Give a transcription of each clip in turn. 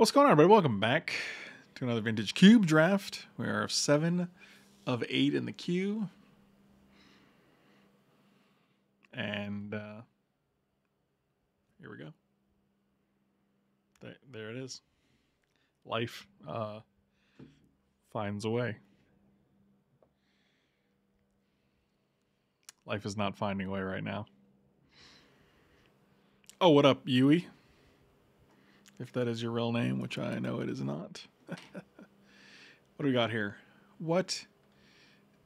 What's going on, everybody? Welcome back to another vintage cube draft. We are seven of eight in the queue. And uh, here we go. There, there it is. Life uh, finds a way. Life is not finding a way right now. Oh, what up, Yui? If that is your real name, which I know it is not. what do we got here? What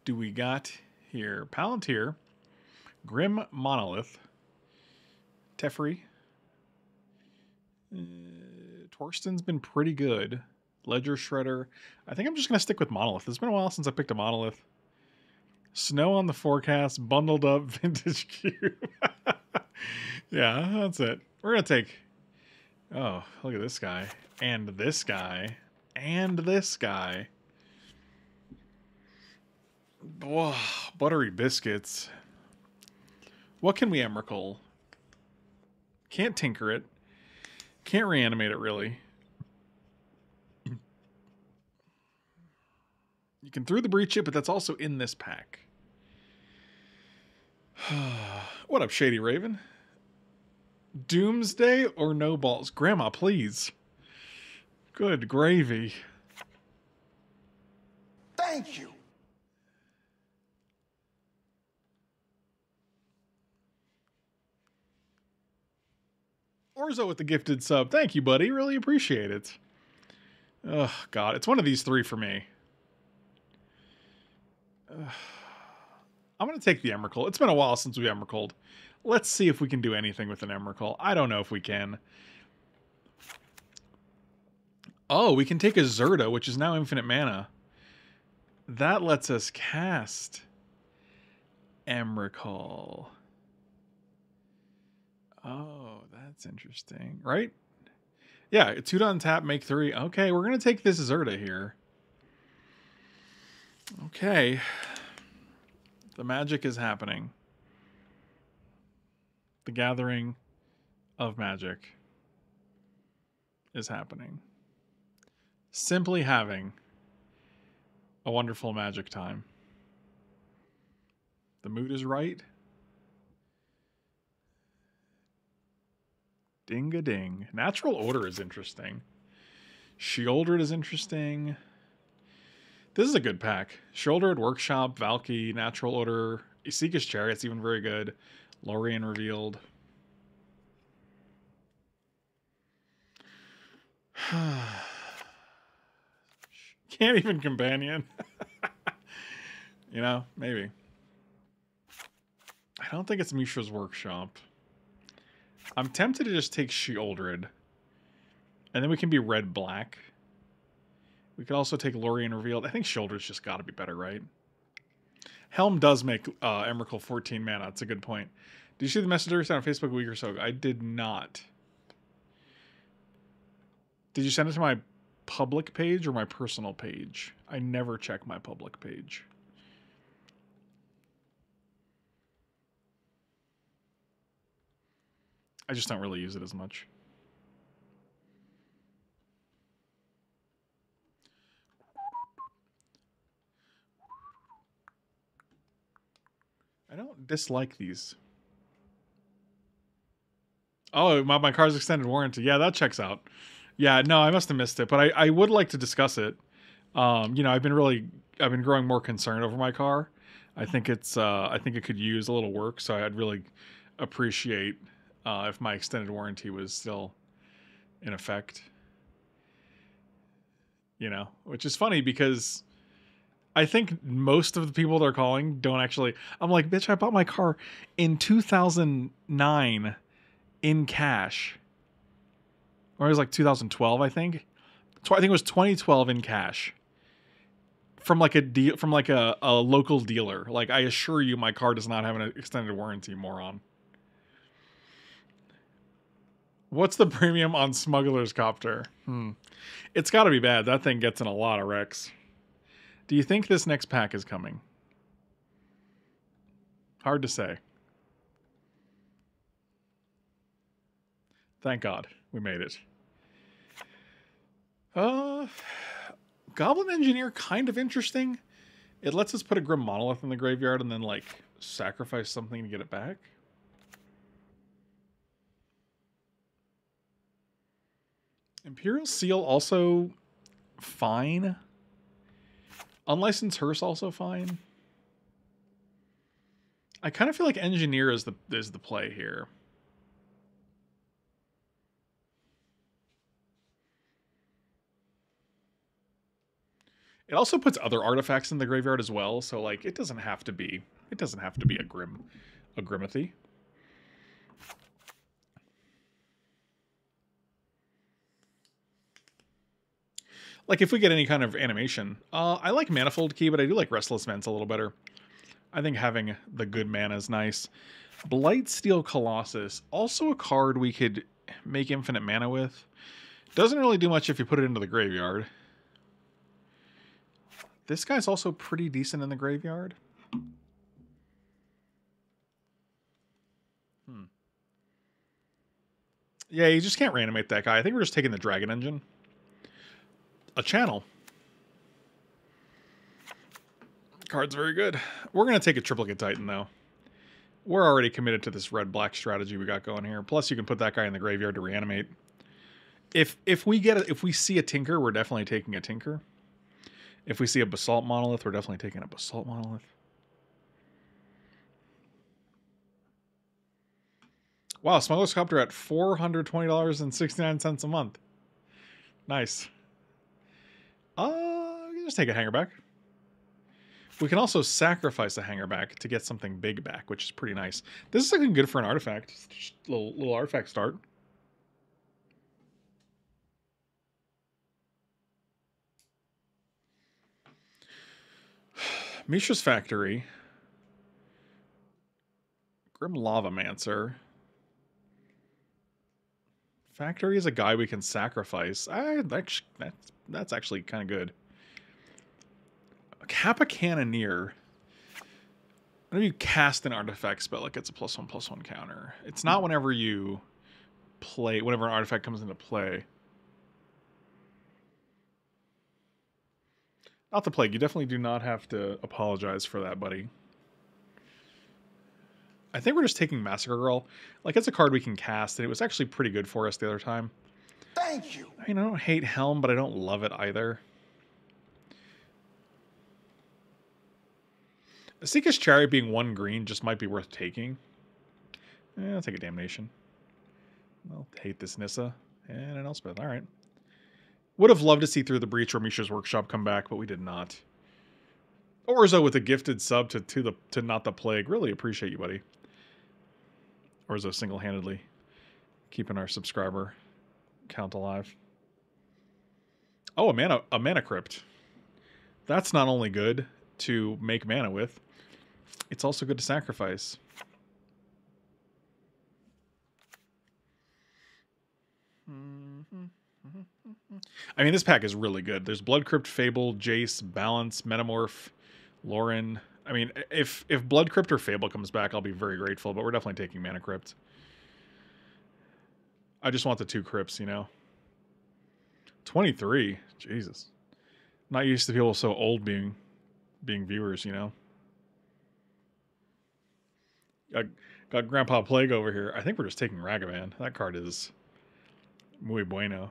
do we got here? Palantir, Grim Monolith, Teferi. Uh, Torsten's been pretty good. Ledger Shredder. I think I'm just going to stick with Monolith. It's been a while since I picked a Monolith. Snow on the forecast, bundled up vintage cube. yeah, that's it. We're going to take. Oh, look at this guy. And this guy. And this guy. Whoa, buttery biscuits. What can we Emrakul? Can't tinker it. Can't reanimate it, really. You can through the breach it, but that's also in this pack. what up, Shady Raven? Doomsday or no balls? Grandma, please. Good gravy. Thank you. Orzo with the gifted sub. Thank you, buddy. Really appreciate it. Oh, God. It's one of these three for me. I'm going to take the Emrakul. It's been a while since we Emrakul. Let's see if we can do anything with an Emrakul. I don't know if we can. Oh, we can take a Zirda, which is now infinite mana. That lets us cast Emrakul. Oh, that's interesting. Right? Yeah, two to untap, make three. Okay, we're going to take this Zirda here. Okay. The magic is happening. The gathering of magic is happening. Simply having a wonderful magic time. The mood is right. Ding a ding. Natural order is interesting. Sheoldred is interesting. This is a good pack. Sheoldred, Workshop, Valki, Natural Order, Esika's Chariot's even very good. Lorien revealed. Can't even companion. you know, maybe. I don't think it's Mishra's Workshop. I'm tempted to just take Sheoldred. And then we can be red-black. We could also take Lorien Revealed. I think Sheoldred's just got to be better, right? Helm does make uh, Emrakul 14 mana. That's a good point. Did you see the message I sent on Facebook a week or so ago? I did not. Did you send it to my public page or my personal page? I never check my public page. I just don't really use it as much. I don't dislike these. Oh, my, my car's extended warranty. Yeah, that checks out. Yeah, no, I must have missed it, but I, I would like to discuss it. Um, you know, I've been really, I've been growing more concerned over my car. I think it's, uh, I think it could use a little work, so I'd really appreciate uh, if my extended warranty was still in effect. You know, which is funny because I think most of the people they're calling don't actually. I'm like, bitch, I bought my car in 2009 in cash. Or it was like 2012, I think. I think it was 2012 in cash. From like a deal from like a, a local dealer. Like I assure you my car does not have an extended warranty, moron. What's the premium on Smuggler's Copter? Hmm. It's gotta be bad. That thing gets in a lot of wrecks. Do you think this next pack is coming? Hard to say. Thank God we made it. Uh, Goblin Engineer, kind of interesting. It lets us put a Grim Monolith in the graveyard and then, like, sacrifice something to get it back. Imperial Seal also fine. Unlicensed Hearse also fine. I kind of feel like Engineer is the is the play here. It also puts other artifacts in the graveyard as well, so like it doesn't have to be it doesn't have to be a grim a grimithy. Like if we get any kind of animation, uh, I like Manifold Key, but I do like Restless Vents a little better. I think having the good mana is nice. Blightsteel Colossus, also a card we could make infinite mana with. Doesn't really do much if you put it into the graveyard. This guy's also pretty decent in the graveyard. Hmm. Yeah, you just can't reanimate that guy. I think we're just taking the Dragon Engine. A channel. Card's very good. We're going to take a Triplicate Titan, though. We're already committed to this red-black strategy we got going here. Plus, you can put that guy in the graveyard to reanimate. If if we get a, if we see a Tinker, we're definitely taking a Tinker. If we see a basalt monolith, we're definitely taking a basalt monolith. Wow, Smuggler's Copter at $420.69 a month. Nice. Uh, just take a Hangarback. We can also sacrifice a Hangarback to get something big back, which is pretty nice. This is looking good for an artifact. Just little little artifact start. Mishra's Factory. Grim Lavamancer. Factory is a guy we can sacrifice. I, that's, that's actually kind of good. Kappa Cannoneer. Whenever you cast an artifact spell, it gets a plus one, plus one counter. It's not whenever you play, whenever an artifact comes into play. Not the plague. You definitely do not have to apologize for that, buddy. I think we're just taking Massacre Girl. Like, it's a card we can cast, and it was actually pretty good for us the other time. Thank you. I mean, I don't hate Helm, but I don't love it either. Esika's Chariot being one green just might be worth taking. Eh, I'll take a Damnation. I'll hate this Nissa. And an Elspeth. All right. Would have loved to see through the breach or Mishra's workshop come back, but we did not. Orzo with a gifted sub to to the to not the plague. Really appreciate you, buddy. Orzo single handedly keeping our subscriber count alive. Oh, a mana a mana crypt. That's not only good to make mana with, it's also good to sacrifice. I mean, this pack is really good. There's Blood Crypt, Fable, Jace, Balance, Metamorph, Lauren. I mean, if if Blood Crypt or Fable comes back, I'll be very grateful. But we're definitely taking Mana Crypt. I just want the two crypts, you know. Twenty three, Jesus. Not used to people so old being being viewers, you know. Got, got Grandpa Plague over here. I think we're just taking Ragavan. That card is muy bueno.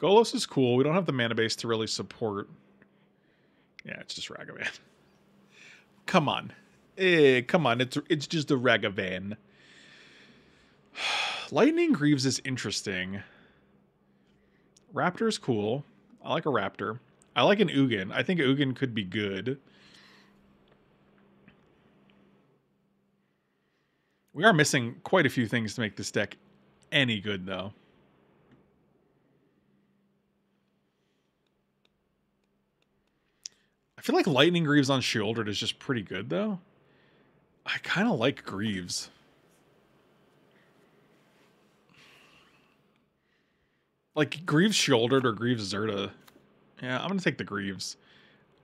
Golos is cool. We don't have the mana base to really support. Yeah, it's just Ragavan. Come on. Eh, come on. It's it's just a Ragavan. Lightning Greaves is interesting. Raptor's cool. I like a Raptor. I like an Ugin. I think Ugin could be good. We are missing quite a few things to make this deck any good, though. I feel like Lightning Greaves on Sheoldred is just pretty good, though. I kind of like Greaves. Like Greaves Sheoldred or Greaves Zirda. Yeah, I'm gonna take the Greaves.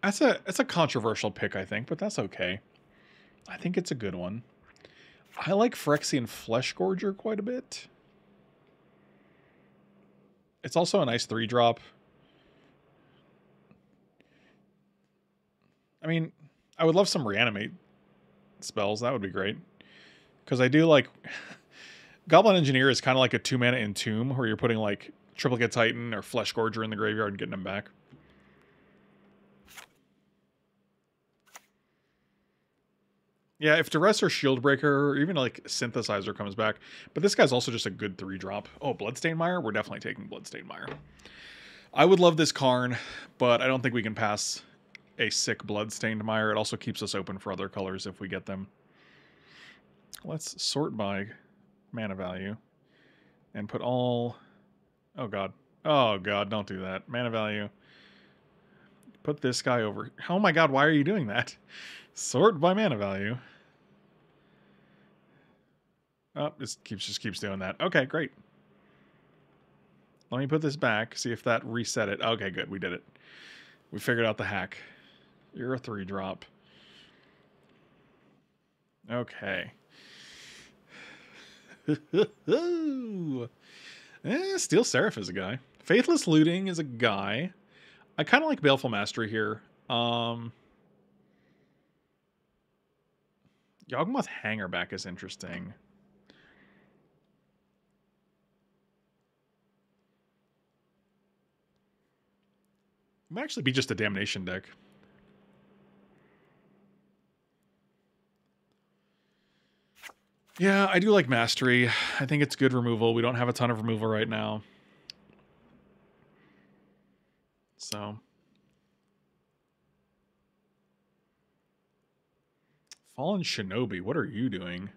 That's a that's a controversial pick, I think, but that's okay. I think it's a good one. I like Phyrexian Fleshgorger quite a bit. It's also a nice three drop. I mean, I would love some reanimate spells. That would be great. Because I do like Goblin Engineer is kind of like a two mana entomb where you're putting like Triplicate Titan or Flesh Gorger in the graveyard and getting them back. Yeah, if Duress or Shieldbreaker or even like Synthesizer comes back. But this guy's also just a good three drop. Oh, Bloodstained Mire? We're definitely taking Bloodstained Mire. I would love this Karn, but I don't think we can pass a sick Bloodstained Mire. It also keeps us open for other colors if we get them. Let's sort by mana value and put all... Oh, God. Oh, God, don't do that. Mana value. Put this guy over... Oh, my God, why are you doing that? Sort by mana value. Oh, this keeps just keeps doing that. Okay, great. Let me put this back, see if that reset it. Okay, good, we did it. We figured out the hack. You're a three drop. Okay. eh, Steel Seraph is a guy. Faithless Looting is a guy. I kind of like Baleful Mastery here. Um, Yawgmoth Hangarback is interesting. It might actually be just a Damnation deck. Yeah, I do like Mastery. I think it's good removal. We don't have a ton of removal right now. So... Fallen Shinobi, what are you doing?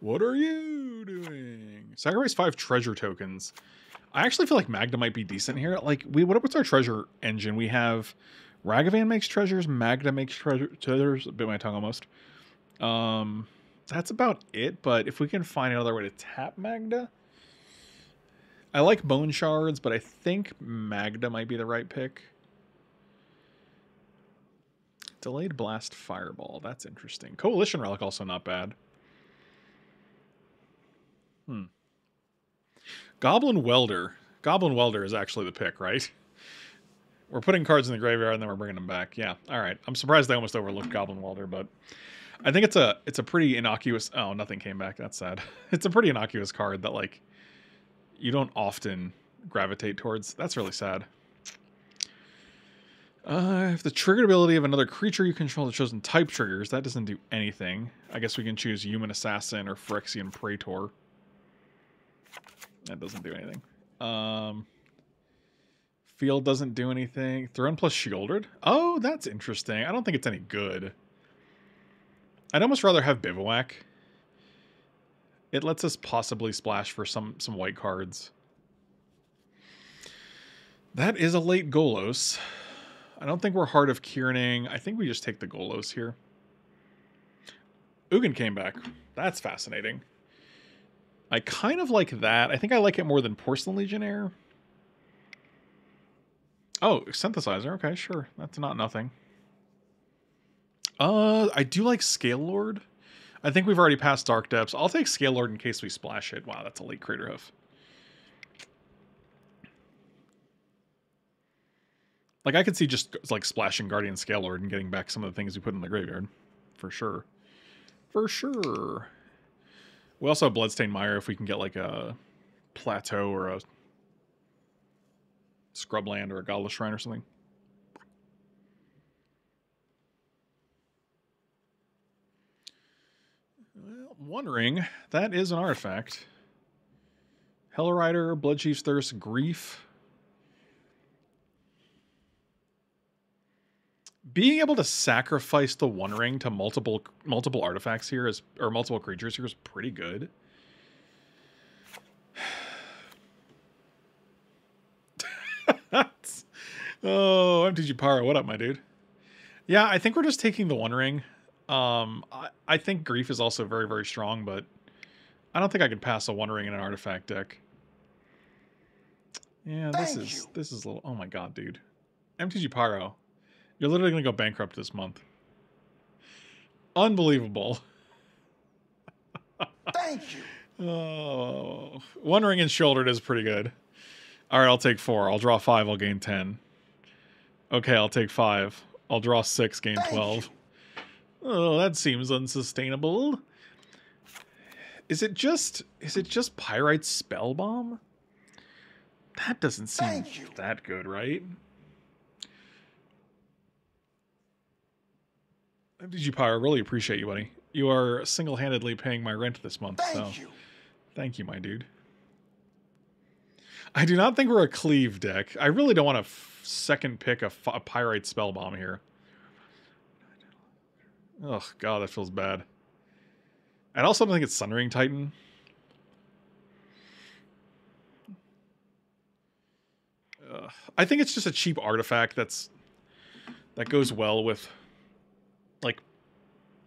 What are you doing? Sacrifice five treasure tokens. I actually feel like Magda might be decent here. Like, we what, what's our treasure engine? We have Ragavan makes treasures, Magda makes treasure, treasures, bit my tongue almost. Um, that's about it, but if we can find another way to tap Magda. I like Bone Shards, but I think Magda might be the right pick. Delayed Blast Fireball. That's interesting. Coalition Relic also not bad. Hmm. Goblin Welder. Goblin Welder is actually the pick, right? We're putting cards in the graveyard and then we're bringing them back. Yeah. All right. I'm surprised I almost overlooked Goblin Welder, but I think it's a it's a pretty innocuous. Oh, nothing came back. That's sad. It's a pretty innocuous card that like you don't often gravitate towards. That's really sad. Uh, if the triggered ability of another creature you control the chosen type triggers, that doesn't do anything. I guess we can choose Human Assassin or Phyrexian Praetor. That doesn't do anything. Um, field doesn't do anything. Throne plus Shielded. Oh, that's interesting. I don't think it's any good. I'd almost rather have Bivouac. It lets us possibly splash for some, some white cards. That is a late Golos. I don't think we're Heart of Kiran. I think we just take the Golos here. Ugin came back. That's fascinating. I kind of like that. I think I like it more than Porcelain Legionnaire. Oh, Synthesizer. Okay, sure. That's not nothing. Uh, I do like Scale Lord. I think we've already passed Dark Depths. I'll take Scale Lord in case we splash it. Wow, that's a late Crater Hoof. Like I could see just like splashing Guardian Scale Lord and getting back some of the things we put in the graveyard. For sure. For sure. We also have Bloodstained Mire if we can get like a plateau or a scrubland or a godless shrine or something. Wondering, that is an artifact. Hellrider, Bloodchief's Thirst, Grief. being able to sacrifice the One Ring to multiple multiple artifacts here is or multiple creatures here is pretty good. oh, MTG Power, what up, my dude? Yeah, I think we're just taking the One Ring. Um, I, I think Grief is also very, very strong, but I don't think I could pass a One Ring in an artifact deck. Yeah, this Thank is you. this is a little. Oh my god, dude. MTG Pyro. You're literally going to go bankrupt this month. Unbelievable. Thank you. Oh, One Ring and Sheoldred is pretty good. All right, I'll take four. I'll draw five. I'll gain ten. Okay, I'll take five. I'll draw six. Gain Thank twelve. you. Oh, that seems unsustainable. Is it just is it just pyrite spell bomb? That doesn't seem that good, right? You Pyro? Really appreciate you, buddy. You are single-handedly paying my rent this month. Thank so you. thank you, my dude. I do not think we're a cleave deck. I really don't want to f- second pick a, f- a pyrite spell bomb here. Oh god, that feels bad. I also don't think it's Sundering Titan. Ugh. I think it's just a cheap artifact that's that goes well with like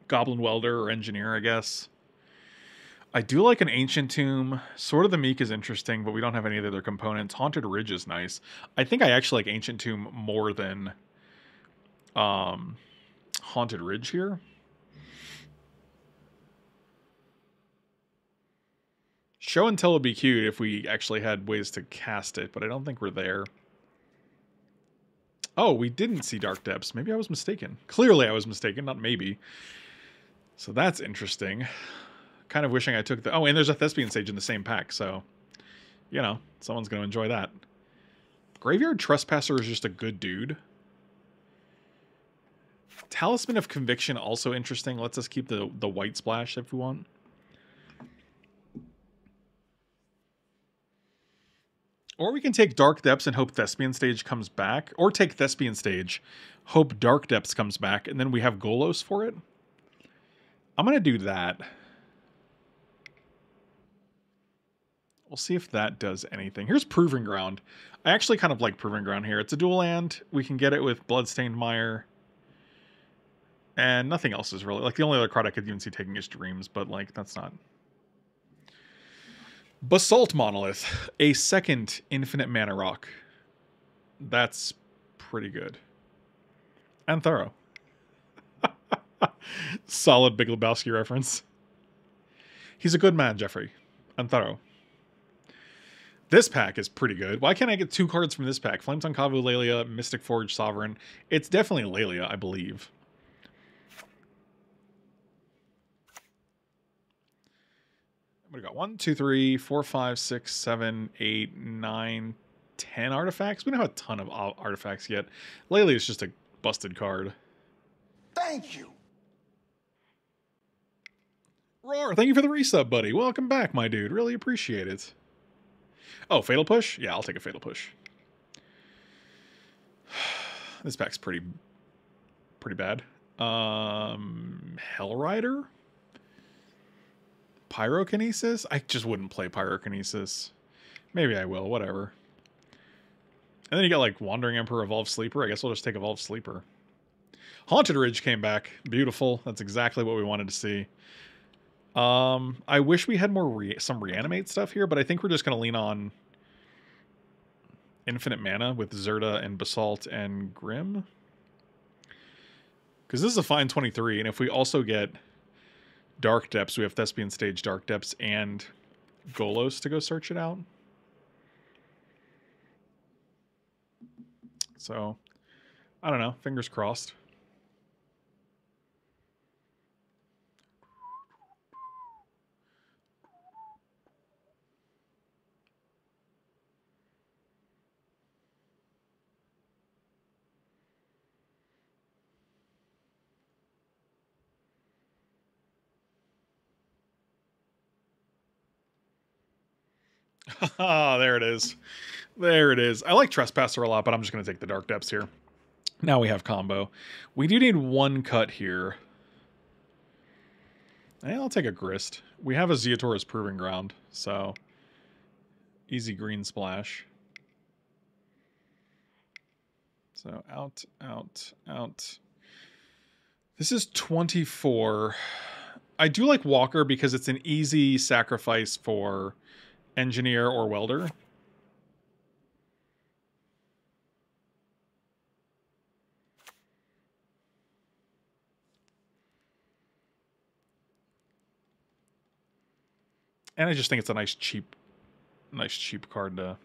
Goblin Welder or Engineer, I guess. I do like an Ancient Tomb. Sword of the Meek is interesting, but we don't have any of the other components. Haunted Ridge is nice. I think I actually like Ancient Tomb more than um Haunted Ridge here. Show and tell would be cute if we actually had ways to cast it, but I don't think we're there. Oh, we didn't see Dark Depths. Maybe I was mistaken. Clearly I was mistaken, not maybe. So that's interesting. Kind of wishing I took the... Oh, and there's a Thespian Stage in the same pack, so... You know, someone's going to enjoy that. Graveyard Trespasser is just a good dude. Talisman of Conviction also interesting. Let's us keep the, the white splash if we want. Or we can take Dark Depths and hope Thespian Stage comes back. Or take Thespian Stage, hope Dark Depths comes back, and then we have Golos for it. I'm going to do that. We'll see if that does anything. Here's Proving Ground. I actually kind of like Proving Ground here. It's a dual land. We can get it with Bloodstained Mire. And nothing else is really... Like, the only other card I could even see taking is Dreams, but, like, that's not... Basalt Monolith. A second infinite mana rock. That's pretty good. And thorough. Solid Big Lebowski reference. He's a good man, Jeffrey. And thorough. This pack is pretty good. Why can't I get two cards from this pack? Flametongue Kavu, Laelia, Mystic Forge, Sovereign. It's definitely Laelia, I believe. What do we got? One, two, three, four, five, six, seven, eight, nine, ten artifacts. We don't have a ton of artifacts yet. Laelia it's just a busted card. Thank you. Roar, thank you for the resub, buddy. Welcome back, my dude. Really appreciate it. Oh, Fatal Push? Yeah, I'll take a Fatal Push. This pack's pretty pretty bad. Um Hellrider? Pyrokinesis? I just wouldn't play Pyrokinesis. Maybe I will, whatever. And then you got like Wandering Emperor, Evolved Sleeper. I guess we'll just take Evolved Sleeper. Haunted Ridge came back. Beautiful. That's exactly what we wanted to see. Um, I wish we had more re- some reanimate stuff here, but I think we're just going to lean on infinite mana with Zirda and Basalt and Grim. Because this is a fine 23, and if we also get Dark Depths, we have Thespian Stage Dark Depths and Golos to go search it out. So, I don't know. Fingers crossed. Ah, there it is. There it is. I like Trespasser a lot, but I'm just going to take the Dark Depths here. Now we have combo. We do need one cut here. Eh, I'll take a Grist. We have a Zeotor's Proving Ground, so easy green splash. So out, out, out. This is 24. I do like Walker because it's an easy sacrifice for engineer or welder. And I just think it's a nice cheap nice cheap card to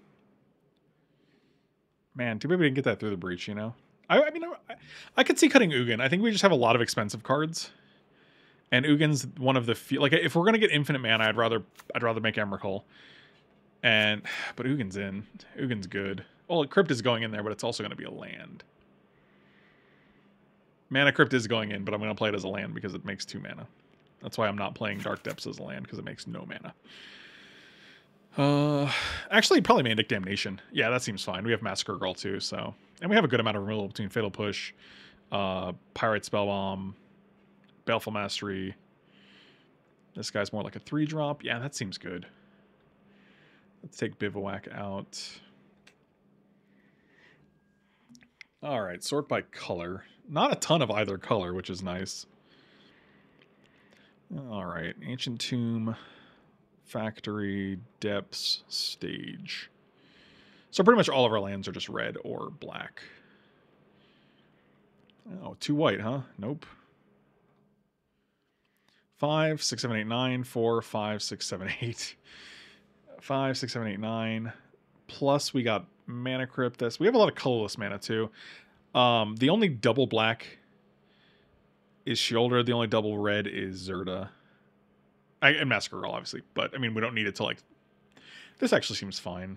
Man, too bad we didn't get that through the breach, you know? I, I mean, I, I could see cutting Ugin. I think we just have a lot of expensive cards. And Ugin's one of the few... Like, if we're going to get infinite mana, I'd rather I'd rather make Emrakul. And... But Ugin's in. Ugin's good. Well, Crypt is going in there, but it's also going to be a land. Mana Crypt is going in, but I'm going to play it as a land because it makes two mana. That's why I'm not playing Dark Depths as a land, because it makes no mana. Uh, actually, probably Mandic Damnation. Yeah, that seems fine. We have Massacre Girl too, so... And we have a good amount of removal between Fatal Push, uh, Pyrite Spellbomb, Baleful Mastery. This guy's more like a 3-drop. Yeah, that seems good. Let's take Bivouac out. All right, sort by color. Not a ton of either color, which is nice. All right, Ancient Tomb, Factory, Depths, Stage. So pretty much all of our lands are just red or black. Oh, two white, huh? Nope. Five, six, seven, eight, nine, four, five, six, seven, eight. Five, six, seven, eight, nine. Plus we got Mana Crypt. This we have a lot of colorless mana too. Um, the only double black is Sheoldred. The only double red is Zirda. I, and Girl, obviously. But, I mean, we don't need it to, like... This actually seems fine.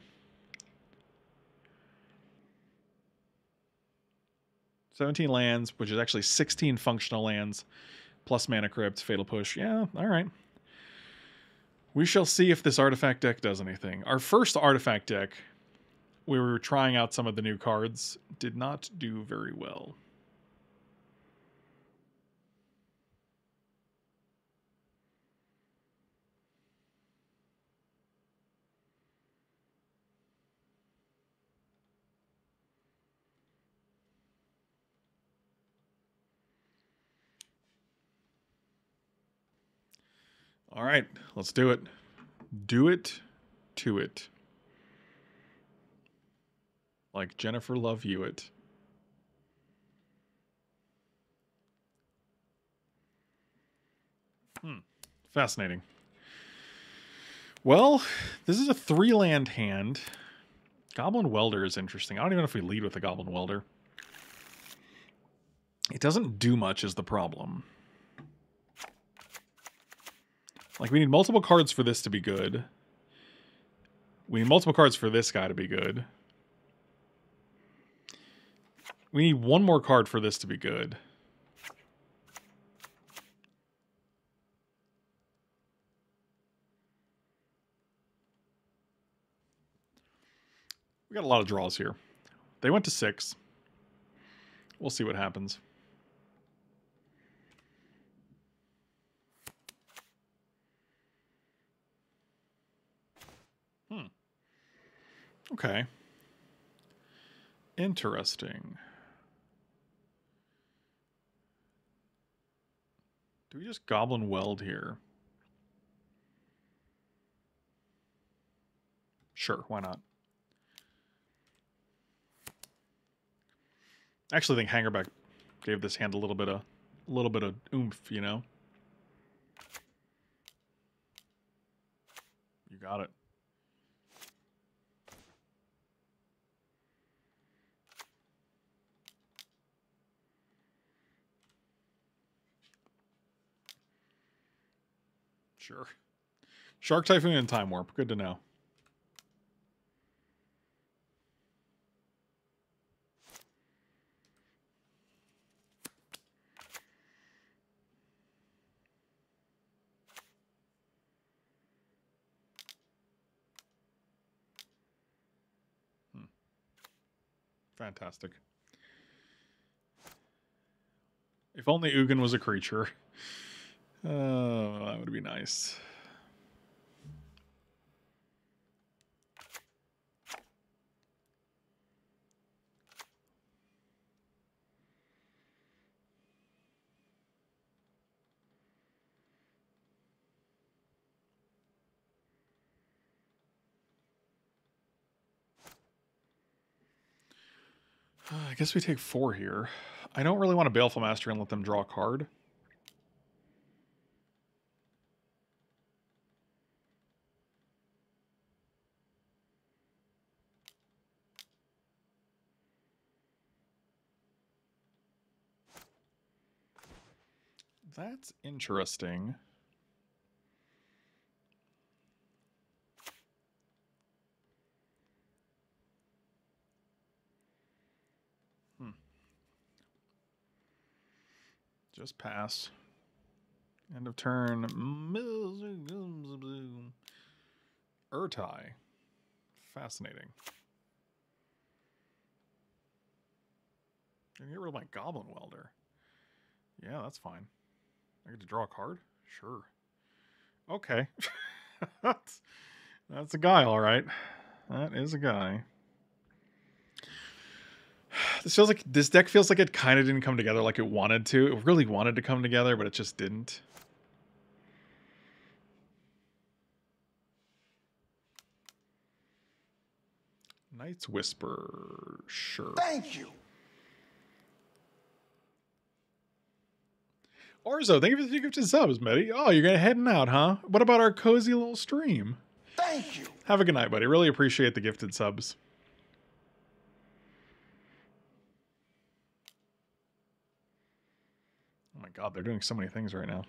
Seventeen lands, which is actually sixteen functional lands, plus Mana Crypt, Fatal Push. Yeah, all right. We shall see if this artifact deck does anything. Our first artifact deck where we were trying out some of the new cards, did not do very well. All right, let's do it. Do it to it like Jennifer Love Hewitt. Hmm. Fascinating. Well, this is a three land hand. Goblin Welder is interesting. I don't even know if we lead with a Goblin Welder. It doesn't do much is the problem. Like, we need multiple cards for this to be good. We need multiple cards for this guy to be good. We need one more card for this to be good. We got a lot of draws here. They went to six. We'll see what happens. Okay. Interesting. Do we just Goblin Weld here? Sure, why not? I actually think Hangarback gave this hand a little bit of a little bit of oomph, you know. You got it. Sure. Shark Typhoon and Time Warp. Good to know. Hmm. Fantastic. If only Ugin was a creature. Oh, that would be nice. I guess we take four here. I don't really want to Baleful Master and let them draw a card. That's interesting. Hmm. Just pass. End of turn. Ertai. Fascinating. Get rid of my Goblin Welder. Yeah, that's fine. I get to draw a card? Sure. Okay. that's, that's a guy, all right. That is a guy. This feels like this deck feels like it kind of didn't come together like it wanted to. It really wanted to come together, but it just didn't. Night's Whisper, sure. Thank you. Orzo, thank you for the gifted subs, Meddy. Oh, you're gonna heading out, huh? What about our cozy little stream? Thank you. Have a good night, buddy. Really appreciate the gifted subs. Oh my god, they're doing so many things right now.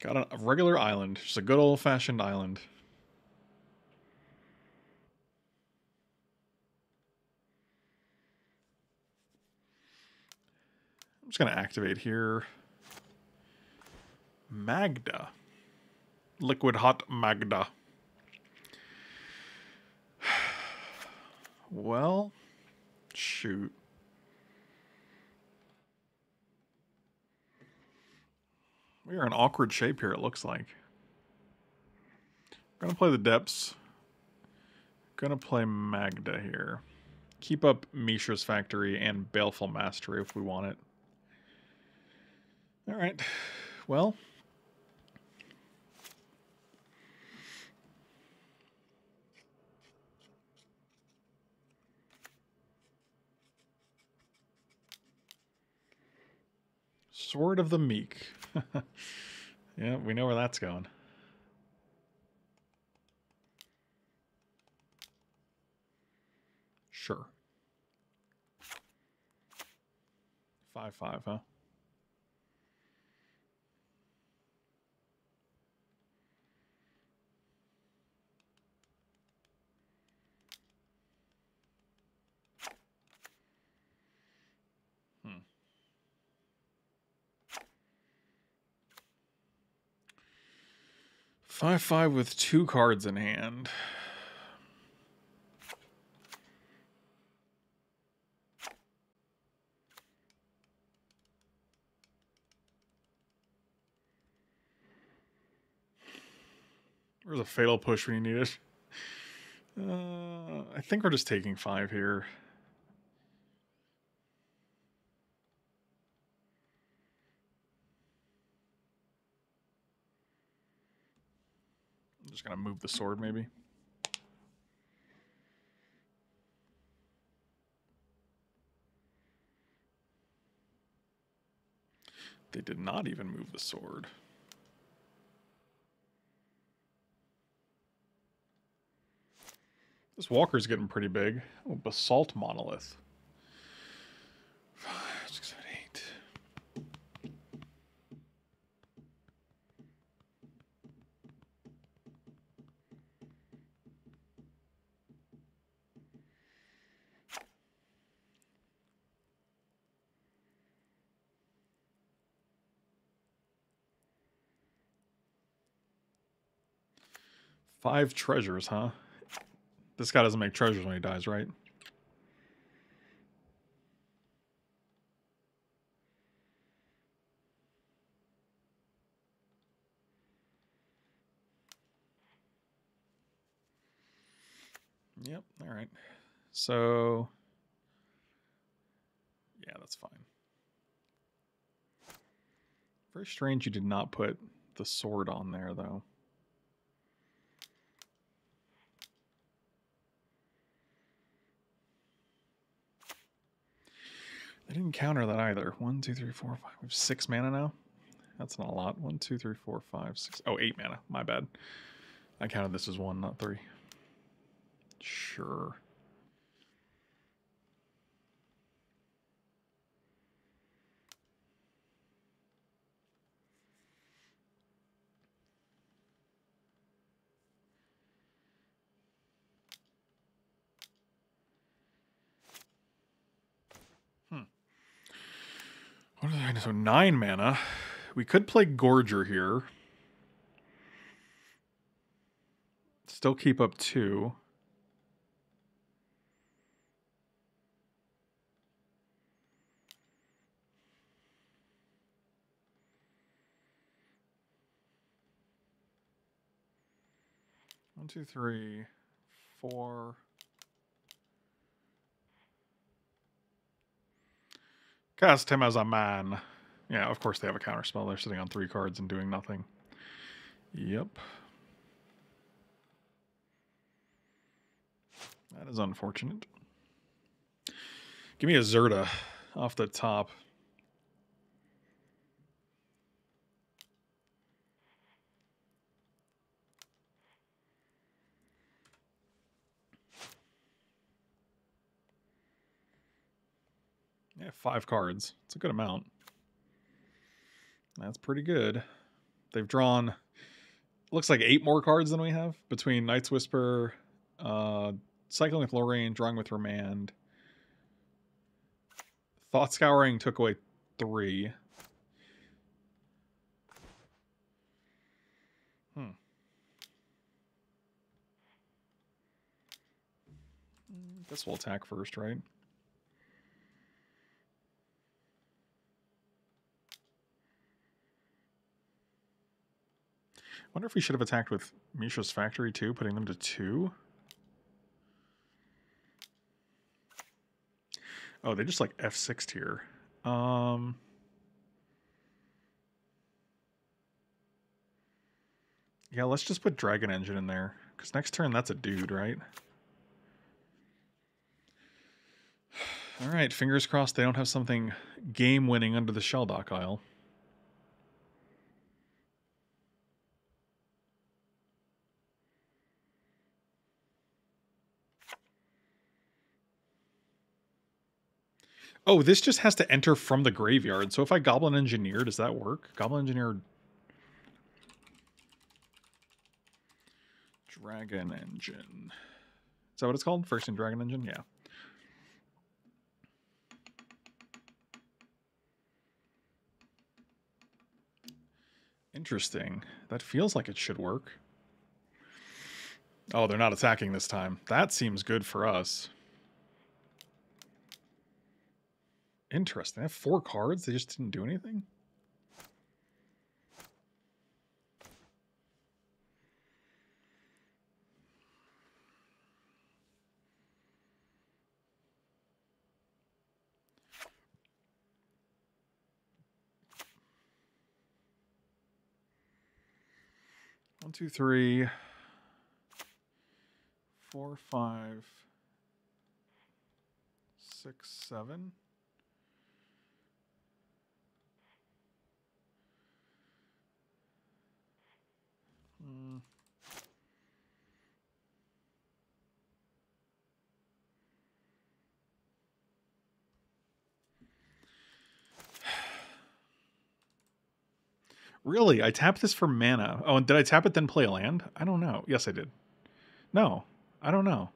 Got a, a regular island, just a good old fashioned island. Just going to activate here. Magda. Liquid Hot Magda. Well, shoot. We are in awkward shape here, it looks like. Gonna play the depths. Gonna play Magda here. Keep up Mishra's Factory and Baleful Mastery if we want it. All right. Well. Sword of the Meek. yeah, we know where that's going. Sure. 5-5, five, huh? Five five with two cards in hand. Where's a fatal push when you need it? Uh, I think we're just taking five here. Just to move the sword, maybe. They did not even move the sword. This walker's getting pretty big. Oh, basalt monolith. Five treasures, huh? This guy doesn't make treasures when he dies, right? Yep, all right. So, yeah, that's fine. Very strange you did not put the sword on there, though. I didn't counter that either. One, two, three, four, five. We have six mana now. That's not a lot. One, two, three, four, five, six. Oh, eight mana. My bad. I counted this as one, not three. Sure. What are they? So nine mana. We could play Gorger here. Still keep up two. One, two, three, four. Cast him as a man. Yeah, of course they have a counter spell. They're sitting on three cards and doing nothing. Yep. That is unfortunate. Give me a Zirda off the top. Yeah, five cards. It's a good amount. That's pretty good. They've drawn looks like eight more cards than we have between Night's Whisper, uh, Cycling with Loran, Drawing with Remand. Thought Scouring took away three. Hmm. Guess we'll attack first, right? Wonder if we should have attacked with Mishra's Factory too, putting them to two. Oh, they just like F6 here. Um, yeah, let's just put Dragon Engine in there. Because next turn, that's a dude, right? All right, fingers crossed they don't have something game-winning under the Shelldock Isle. Oh, this just has to enter from the graveyard. So if I Goblin Engineer, does that work? Goblin Engineer... Dragon Engine. Is that what it's called? Phyrexian Dragon Engine? Yeah. Interesting. That feels like it should work. Oh, they're not attacking this time. That seems good for us. Interesting. I have four cards. They just didn't do anything. One, two, three, four, five, six, seven. Mm. Really? I tapped this for mana. Oh, and did I tap it then play a land? I don't know. Yes, I did. No, I don't know.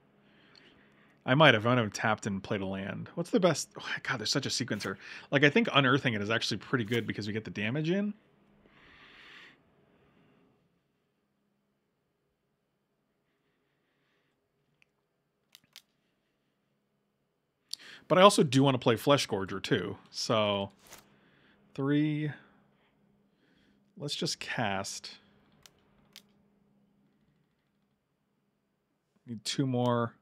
I might have. I might have tapped and played a land. What's the best? Oh, God, there's such a sequencer. Like, I think unearthing it is actually pretty good because we get the damage in. But I also do want to play Flesh Gorger too. So three. Let's just cast. Need two more.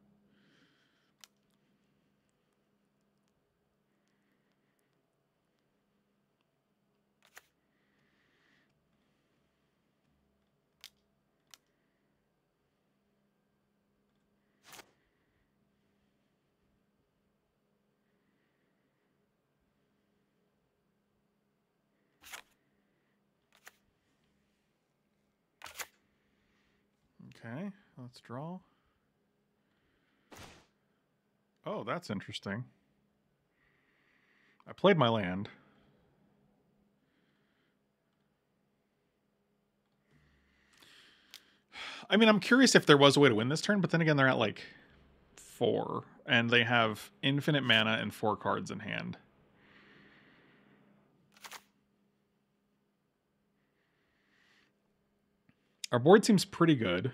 let's draw. Oh, that's interesting. I played my land. I mean, I'm curious if there was a way to win this turn, but then again, they're at like four, and they have infinite mana and four cards in hand. Our board seems pretty good.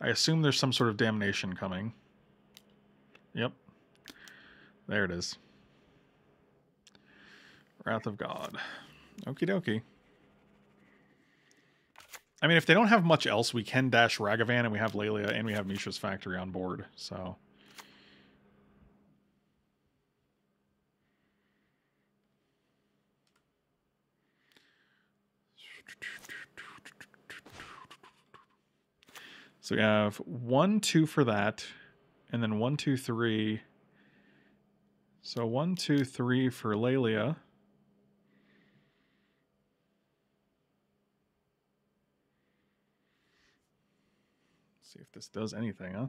I assume there's some sort of damnation coming. Yep. There it is. Wrath of God. Okie dokie. I mean, if they don't have much else, we can dash Ragavan, and we have Laelia, and we have Mishra's Factory on board, so... So we have one, two for that, and then one, two, three. So one, two, three for Laelia. see if this does anything, huh?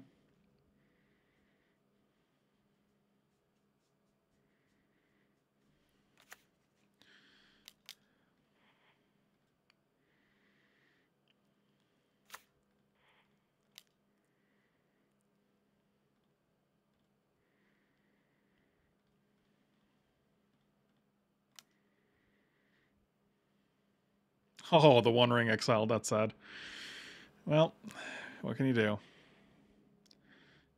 Oh, the One Ring exiled. That's sad. Well, what can you do?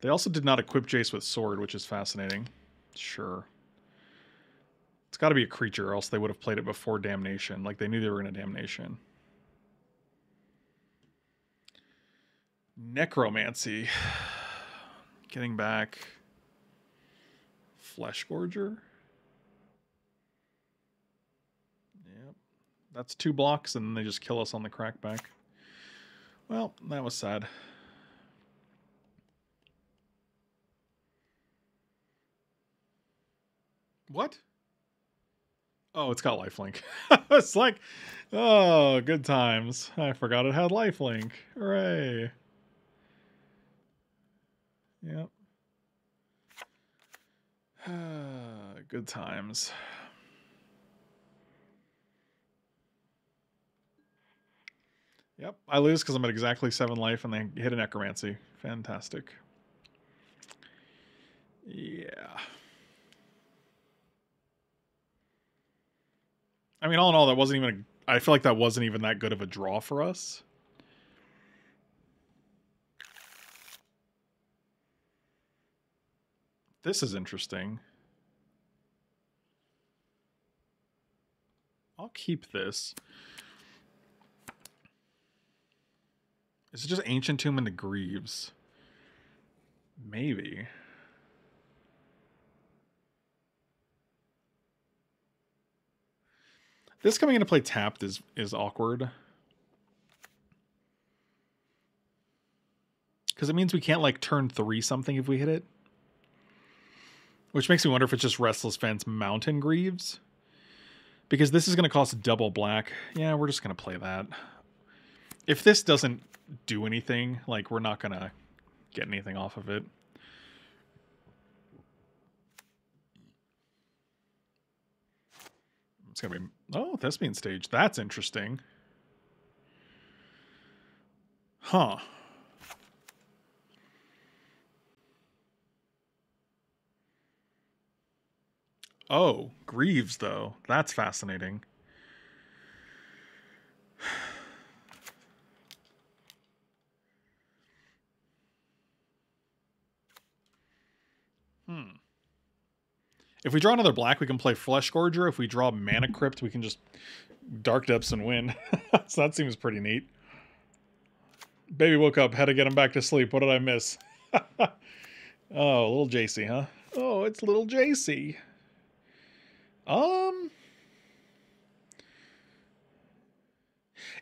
They also did not equip Jace with sword, which is fascinating. Sure. It's got to be a creature, or else they would have played it before Damnation. Like, they knew they were going to Damnation. Necromancy. Getting back... Flesh Gorger? Yep. That's two blocks, and they just kill us on the crackback. Well, that was sad. What? Oh, it's got lifelink. it's like, oh, good times. I forgot it had lifelink. Hooray. Yep. good times. Yep, I lose because I'm at exactly seven life and they hit a necromancy. Fantastic. Yeah. I mean, all in all, that wasn't even. A, I feel like that wasn't even that good of a draw for us. This is interesting. I'll keep this. Is it just Ancient Tomb and the Greaves? Maybe. This coming into play tapped is is awkward. Because it means we can't like turn three something if we hit it. Which makes me wonder if it's just Restless Vents Mountain Greaves. Because this is going to cost double black. Yeah, we're just going to play that. If this doesn't do anything. Like, we're not to get anything off of it. It's to be... Oh, Thespian stage. That's interesting. Huh. Oh, Greaves, though. That's fascinating. Hmm. If we draw another black, we can play Flesh Gorger. If we draw Mana Crypt, we can just Dark Depths and win. so that seems pretty neat. Baby woke up, had to get him back to sleep. What did I miss? oh, little JC, huh? Oh, it's little JC. Um.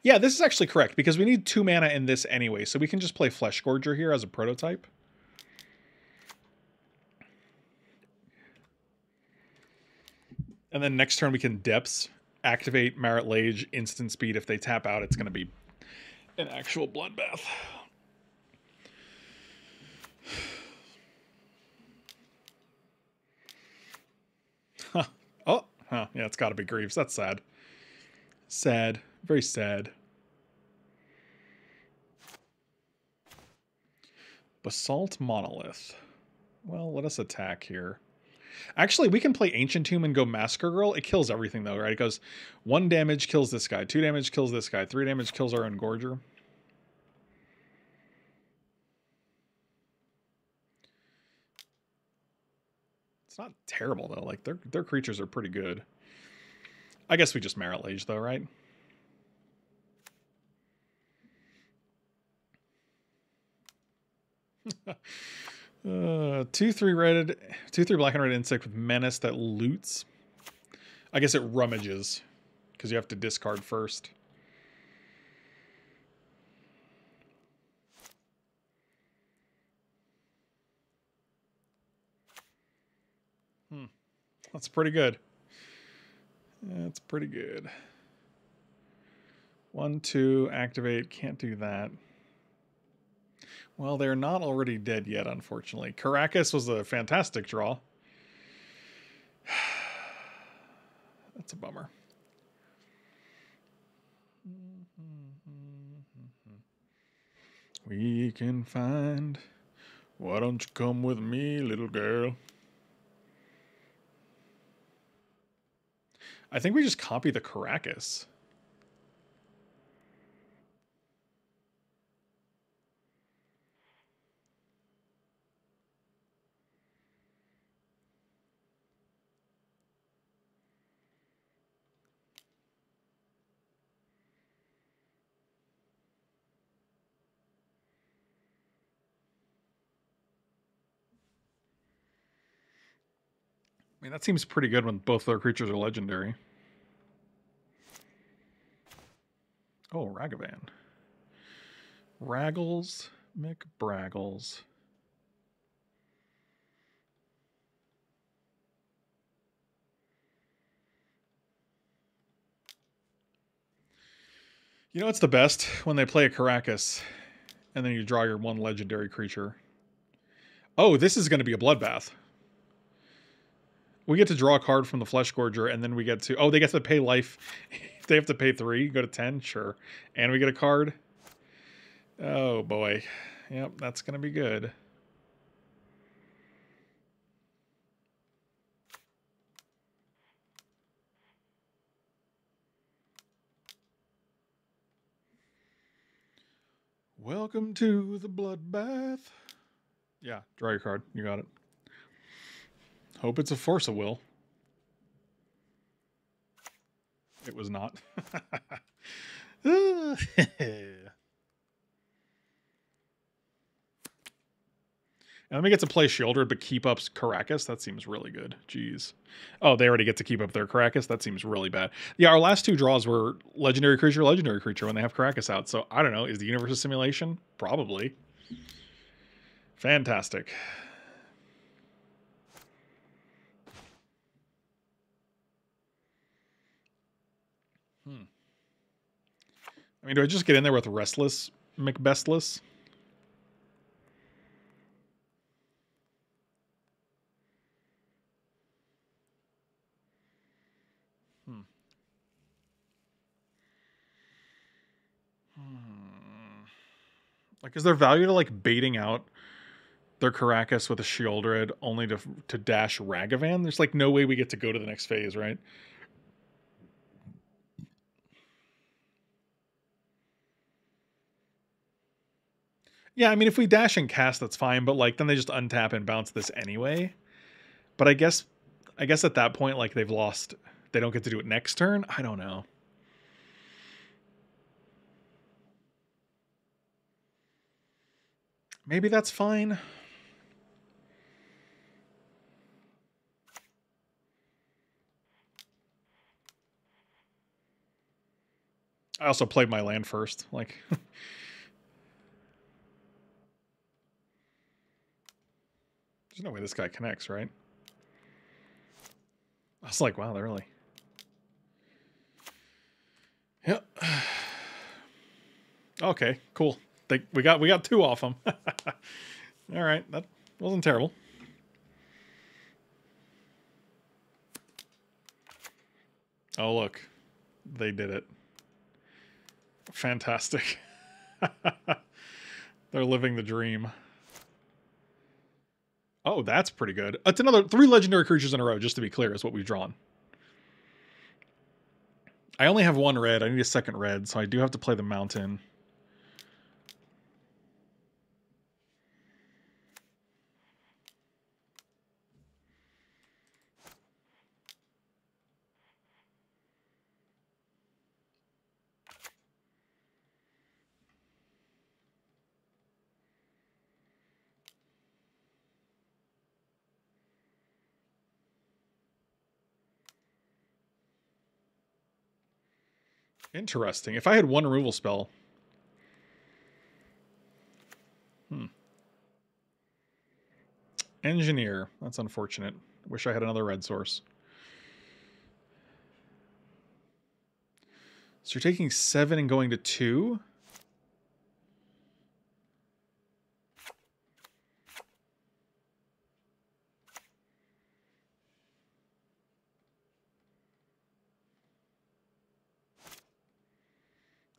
Yeah, this is actually correct because we need two mana in this anyway, so we can just play Flesh Gorger here as a prototype. And then next turn we can depths, activate Marit Lage, instant speed. If they tap out, it's going to be an actual bloodbath. Huh. Oh, huh. yeah, it's got to be Greaves. That's sad. Sad. Very sad. Basalt Monolith. Well, let us attack here. Actually, we can play Ancient Tomb and go Massacre Girl. It kills everything though, right? It goes one damage kills this guy, two damage kills this guy, three damage kills our own Engorger. It's not terrible though. Like their their creatures are pretty good. I guess we just Marit Lage though, right? uh, two three red, two three black and red insect with menace that loots. I guess it rummages because you have to discard first. Hmm. That's pretty good. That's pretty good. One, two, activate. Can't do that. Well, they're not already dead yet, unfortunately. Karakas was a fantastic draw. That's a bummer. We can find. Why don't you come with me, little girl? I think we just copy the Karakas. Mean, that seems pretty good when both of their creatures are legendary. Oh, Ragavan. Raggles McBraggles. You know what's the best? When they play a Karakas and then you draw your one legendary creature. Oh, this is going to be a bloodbath. We get to draw a card from the Flesh Gorger, and then we get to... Oh, they get to pay life. they have to pay three. Go to 10? Sure. And we get a card. Oh, boy. Yep, that's going to be good. Welcome to the bloodbath. Yeah, draw your card. You got it. Hope it's a force of will. It was not. and then we get to play Sheoldred, but keep up Karakas. That seems really good. Jeez. Oh, they already get to keep up their Karakas. That seems really bad. Yeah, our last two draws were legendary creature, legendary creature when they have Karakas out. So I don't know. Is the universe a simulation? Probably. Fantastic. I mean, do I just get in there with Restless McBestless? Hmm. Like, is there value to like baiting out their Karakas with a Sheoldred only to to dash Ragavan? There's like no way we get to go to the next phase, right? Yeah, I mean, if we dash and cast, that's fine. But like, then they just untap and bounce this anyway. But I guess, I guess at that point, like they've lost. They don't get to do it next turn. I don't know. Maybe that's fine. I also played my land first. Like. There's no way this guy connects, right? I was like, wow, they're really. Yep. okay, cool. They, we got we got two off them. All right, that wasn't terrible. Oh look, they did it. Fantastic. They're living the dream. Oh, that's pretty good. It's another three legendary creatures in a row, just to be clear, is what we've drawn. I only have one red. I need a second red, so I do have to play the mountain. Interesting. If I had one removal spell. Hmm. Engineer. That's unfortunate. Wish I had another red source. So you're taking seven and going to two?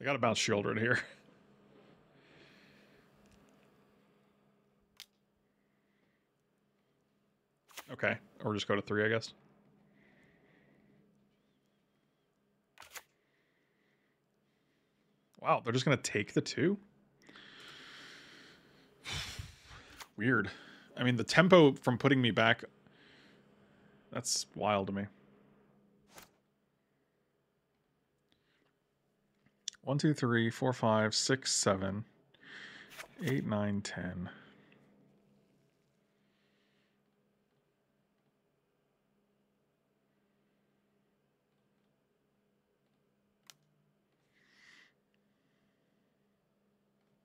I got to bounce Sheoldred here. okay, or just go to three, I guess. Wow, they're just going to take the two? Weird. I mean, the tempo from putting me back, that's wild to me. One, two, three, four, five, six, seven, eight, nine, ten.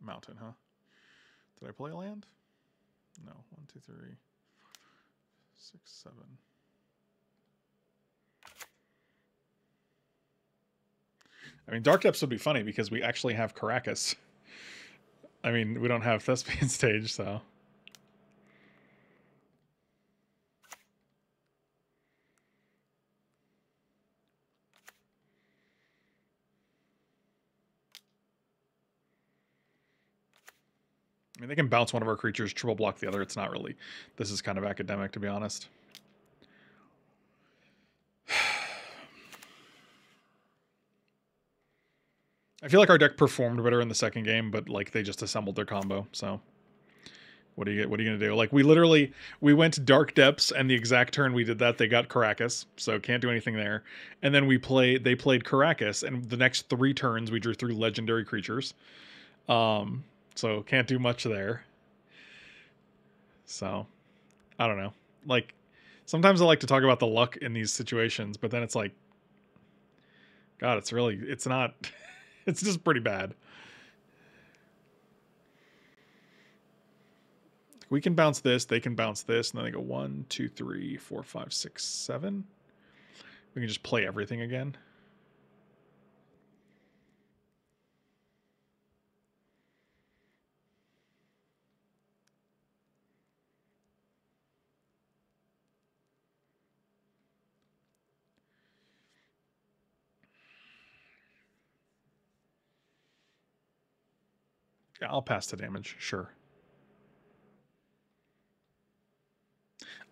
Mountain, huh? Did I play land? No. One, two, three, six, seven. I mean, Dark Depths would be funny because we actually have Karakas. I mean, we don't have Thespian stage, so. I mean, they can bounce one of our creatures, triple block the other. It's not really. This is kind of academic, to be honest. I feel like our deck performed better in the second game, but like they just assembled their combo. So what do you what are you gonna do? Like we literally we went Dark Depths, and the exact turn we did that, they got Karakas, so can't do anything there. And then we play they played Karakas, and the next three turns we drew through legendary creatures. Um, so can't do much there. So I don't know. Like sometimes I like to talk about the luck in these situations, but then it's like, God, it's really it's not. it's just pretty bad. We can bounce this, they can bounce this, and then they go one, two, three, four, five, six, seven. We can just play everything again. Yeah, I'll pass the damage, sure.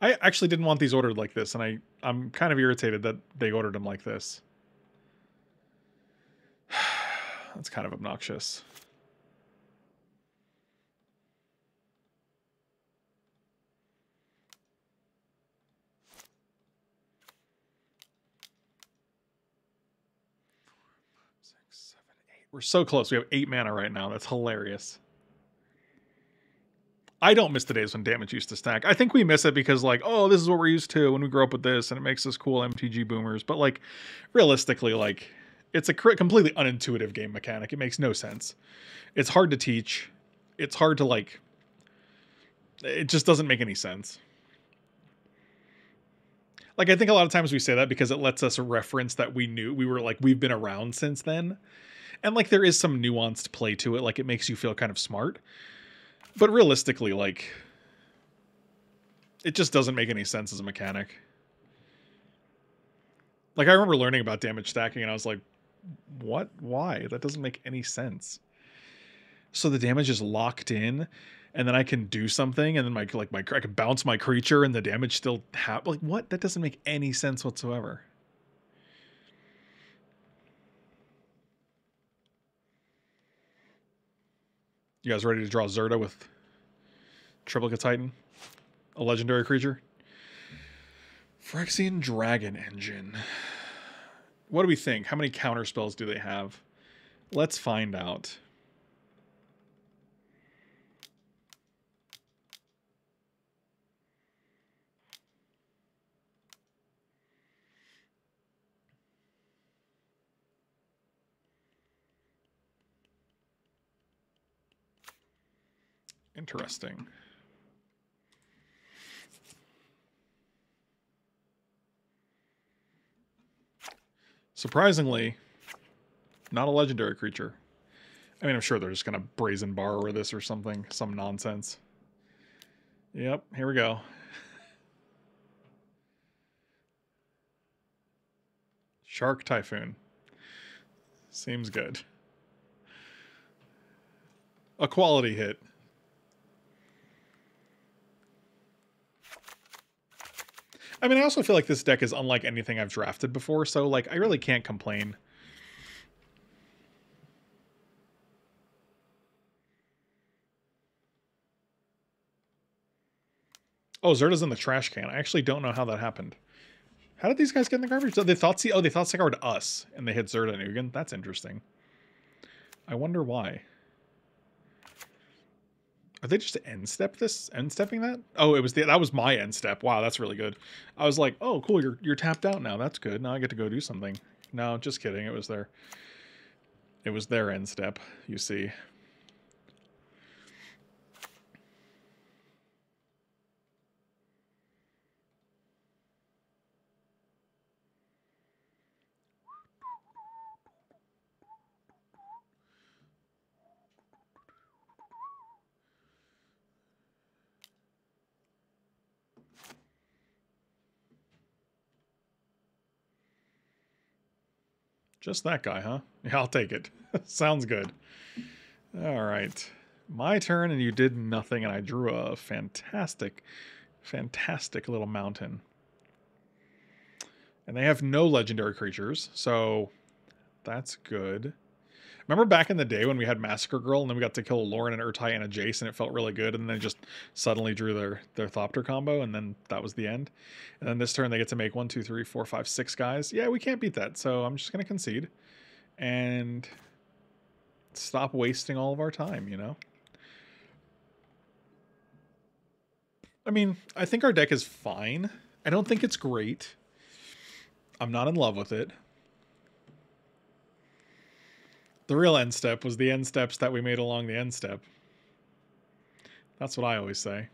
I actually didn't want these ordered like this, and I, I'm kind of irritated that they ordered them like this. That's kind of obnoxious. We're so close. We have eight mana right now. That's hilarious. I don't miss the days when damage used to stack. I think we miss it because, like, oh, this is what we're used to when we grow up with this, and it makes us cool MTG boomers. But, like, realistically, like, it's a completely unintuitive game mechanic. It makes no sense. It's hard to teach. It's hard to, like, it just doesn't make any sense. Like, I think a lot of times we say that because it lets us reference that we knew we were like, we've been around since then and like there is some nuanced play to it like it makes you feel kind of smart. But realistically like it just doesn't make any sense as a mechanic. Like i remember learning about damage stacking and i was like what? Why? That doesn't make any sense. So the damage is locked in and then I can do something and then my like my I can bounce my creature and the damage still happen like what? That doesn't make any sense whatsoever. You guys ready to draw Zirda with Triplicate Titan? A legendary creature? Phyrexian Dragon Engine. What do we think? How many counter spells do they have? Let's find out. Interesting. Surprisingly, not a legendary creature. I mean, I'm sure they're just going to brazen over this or something, some nonsense. Yep, here we go. Shark Typhoon. Seems good. A quality hit. I mean, I also feel like this deck is unlike anything I've drafted before, so like I really can't complain. Oh, Zirda's in the trash can. I actually don't know how that happened. How did these guys get in the garbage? Oh, they thought see oh they thought to us and they hit Zirda and Ugin. That's interesting. I wonder why. Are they just end step this end stepping that? Oh, it was the that was my end step. Wow, that's really good. I was like, oh cool, you're you're tapped out now. That's good. Now I get to go do something. No, just kidding. It was their it was their end step, you see. Just that guy, huh? Yeah, I'll take it. Sounds good. All right. My turn, and you did nothing, and I drew a fantastic, fantastic little mountain. And they have no legendary creatures, so that's good. Remember back in the day when we had Massacre Girl and then we got to kill Loran and Ertai and a Jace and it felt really good and then just suddenly drew their their Thopter combo and then that was the end. And then this turn they get to make one, two, three, four, five, six guys. Yeah, we can't beat that. So I'm just gonna concede and stop wasting all of our time, you know? I mean, I think our deck is fine. I don't think it's great. I'm not in love with it. The real end step was the end steps that we made along the end step. That's what I always say.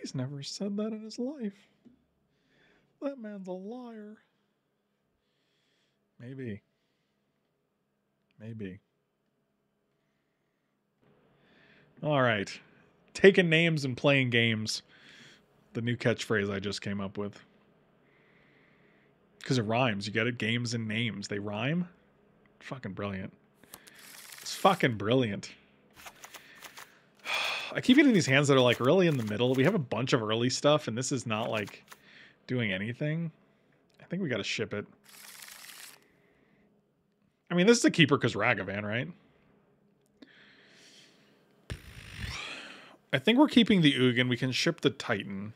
He's never said that in his life. That man's a liar. Maybe. Maybe. All right. Taking names and playing games. The new catchphrase I just came up with. Because it rhymes. You get it? Games and names. They rhyme. Fucking brilliant. It's fucking brilliant. I keep getting these hands that are like really in the middle. We have a bunch of early stuff, and this is not like doing anything. I think we got to ship it. I mean, this is a keeper because Ragavan, right? I think we're keeping the Ugin. We can ship the Titan.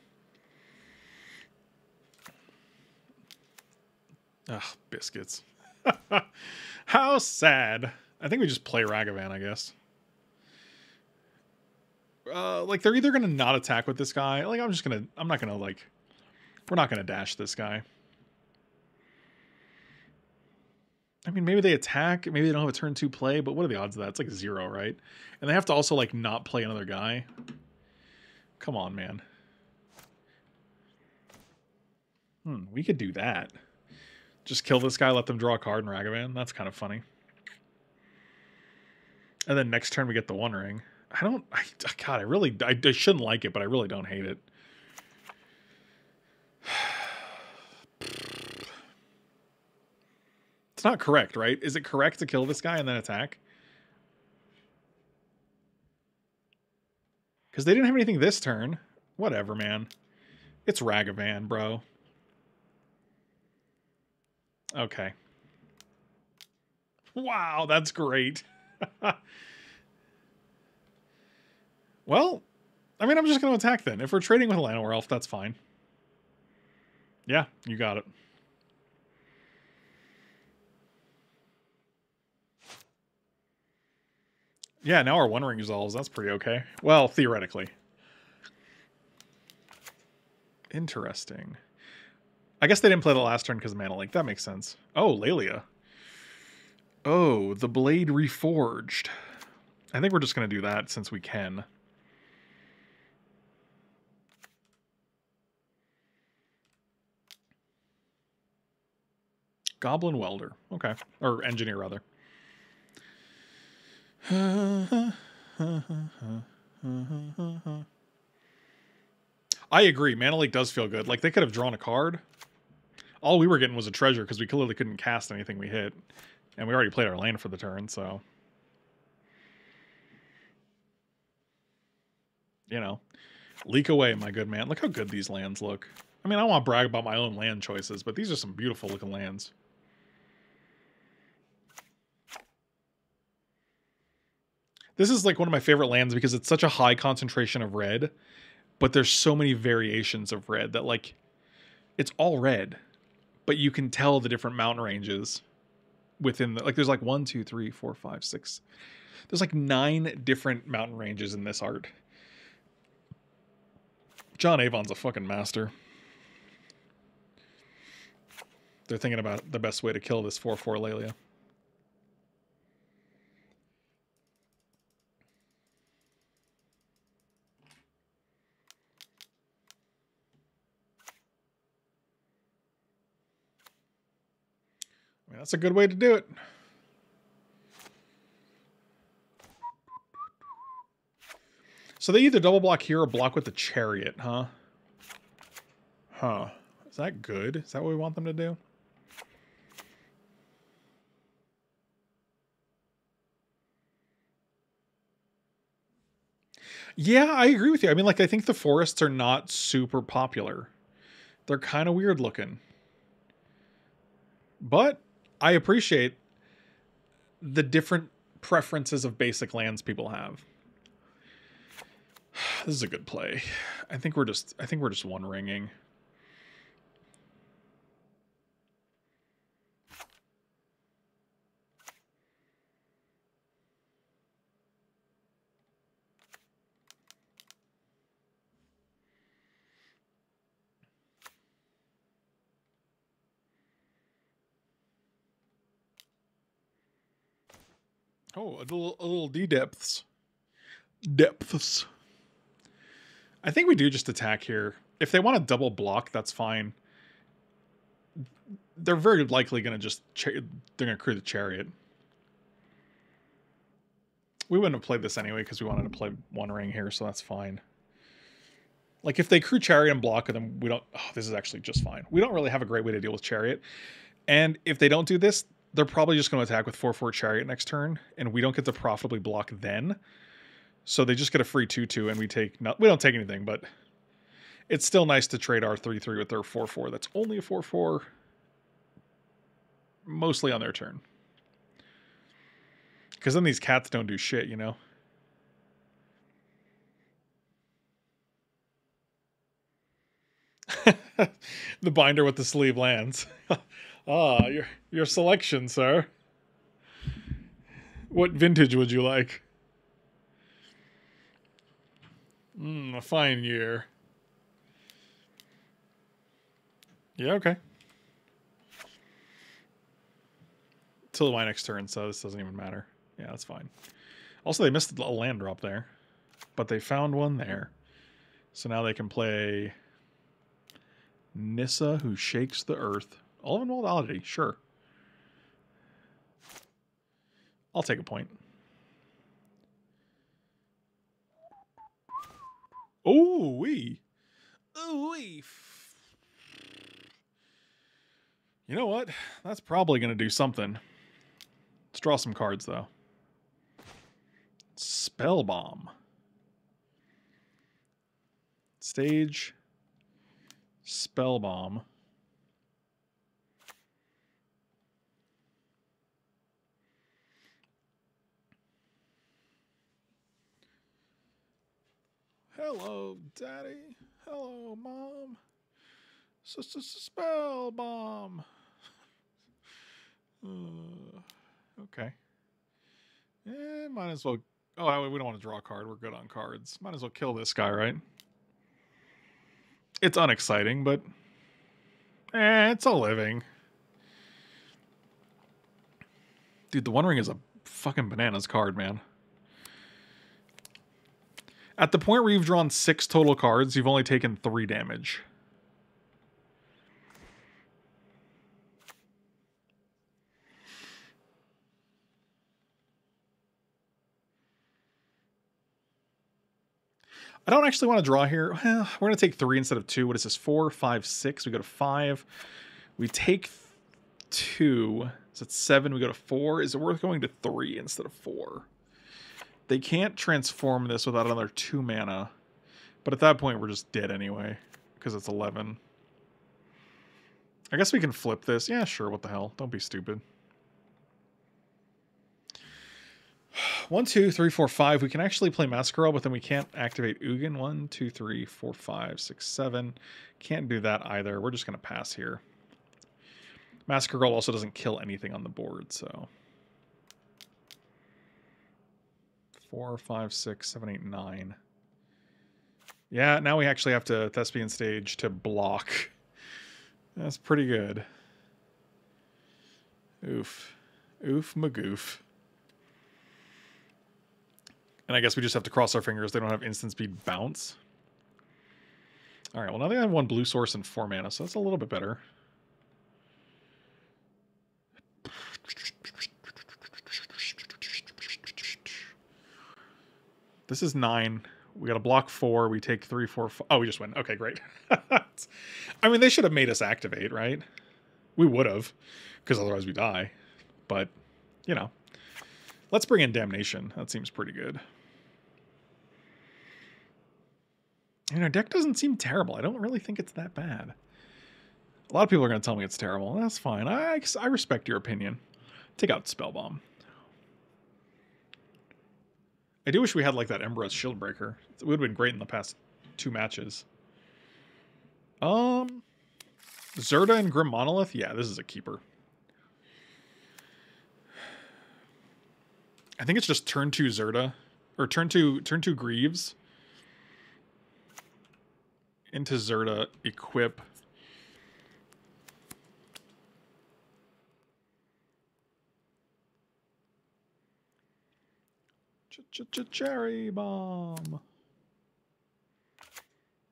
Ugh, biscuits. How sad. I think we just play Ragavan, I guess. Uh, like, they're either going to not attack with this guy. Like, I'm just going to... I'm not going to, like... We're not going to dash this guy. I mean, maybe they attack. Maybe they don't have a turn two play, but what are the odds of that? It's like zero, right? And they have to also, like, not play another guy. Come on, man. Hmm, we could do that. Just kill this guy, let them draw a card in Ragavan. That's kind of funny. And then next turn we get the One Ring. I don't. I, God, I really. I, I shouldn't like it, but I really don't hate it. It's not correct, right? Is it correct to kill this guy and then attack? Because they didn't have anything this turn. Whatever, man. It's Ragavan, bro. Okay. Wow, that's great. well, I mean, I'm just going to attack then. If we're trading with a Llanowar Elf, that's fine. Yeah, you got it. Yeah, now our One Ring resolves. That's pretty okay. Well, theoretically. Interesting. I guess they didn't play the last turn because Mana Leak. That makes sense. Oh, Laelia. Oh, the Blade Reforged. I think we're just going to do that since we can. Goblin Welder. Okay. Or Engineer, rather. I agree. Mana Leak does feel good. Like they could have drawn a card. All we were getting was a treasure because we clearly couldn't cast anything we hit. And we already played our land for the turn, so. You know. Leak away, my good man. Look how good these lands look. I mean, I don't want to brag about my own land choices, but these are some beautiful looking lands. This is like one of my favorite lands because it's such a high concentration of red, but there's so many variations of red that like it's all red, but you can tell the different mountain ranges within the like there's like one, two, three, four, five, six. There's like nine different mountain ranges in this art. John Avon's a fucking master. They're thinking about the best way to kill this 4-4 Laelia. That's a good way to do it. So they either double block here or block with the chariot, huh? Huh. Is that good? Is that what we want them to do? Yeah, I agree with you. I mean, like, I think the forests are not super popular. They're kind of weird looking. But I appreciate the different preferences of basic lands people have. This is a good play. I think we're just I think we're just one ringing. Oh, a little, a little D depths. Depths. I think we do just attack here. If they want to double block, that's fine. They're very likely going to just they're going to crew the chariot. We wouldn't have played this anyway because we wanted to play one ring here, so that's fine. Like if they crew chariot and block, them we don't. Oh, this is actually just fine. We don't really have a great way to deal with chariot. And if they don't do this, they're probably just going to attack with 4-4 Chariot next turn, and we don't get to profitably block then. So they just get a free 2-2, and we take... Not, we don't take anything, but it's still nice to trade our 3-3 with their 4-4. That's only a 4-4, mostly on their turn. Because then these cats don't do shit, you know? the binder with the sleeve lands. Ah, your your selection, sir. What vintage would you like? Hmm, a fine year. Yeah, okay. Till my next turn, so this doesn't even matter. Yeah, that's fine. Also, they missed a land drop there, but they found one there. So now they can play Nissa, who shakes the earth. Walled Oddity, sure. I'll take a point. Oh, wee. Ooh, wee. You know what? That's probably going to do something. Let's draw some cards, though. Spell Bomb. Stage. Spell bomb. Hello, Daddy. Hello, Mom. Spell bomb. Uh, okay. Eh, might as well. Oh, we don't want to draw a card. We're good on cards. Might as well kill this guy, right? It's unexciting, but eh, it's a living. Dude, the One Ring is a fucking bananas card, man. At the point where you've drawn six total cards, you've only taken three damage. I don't actually want to draw here. Well, we're going to take three instead of two. What is this? Four, five, six. We go to five. We take two. So it's seven. We go to four. Is it worth going to three instead of four? They can't transform this without another two mana. But at that point, we're just dead anyway. Because it's 11. I guess we can flip this. Yeah, sure. What the hell? Don't be stupid. One, two, three, four, five. We can actually play Masquerade, but then we can't activate Ugin. One, two, three, four, five, six, seven. Can't do that either. We're just going to pass here. Masquerade also doesn't kill anything on the board, so... Four, five, six, seven, eight, nine. Yeah, now we actually have to Thespian Stage to block. That's pretty good. Oof. Oof magoof. And I guess we just have to cross our fingers they don't have instant speed bounce. Alright, well now they have one blue source and four mana, so that's a little bit better. This is nine. We got a block four. We take three, four, five. Oh, we just win. Okay, great. I mean, they should have made us activate, right? We would have, because otherwise we die. But, you know. Let's bring in Damnation. That seems pretty good. You know, deck doesn't seem terrible. I don't really think it's that bad. A lot of people are going to tell me it's terrible. That's fine. I, I respect your opinion. Take out Spellbomb. I do wish we had like that Embereth Shieldbreaker. It would have been great in the past two matches. Um, Zirda and Grim Monolith? Yeah, this is a keeper. I think it's just turn two Zirda. Or turn two turn two Greaves. Into Zirda, equip Cherry bomb.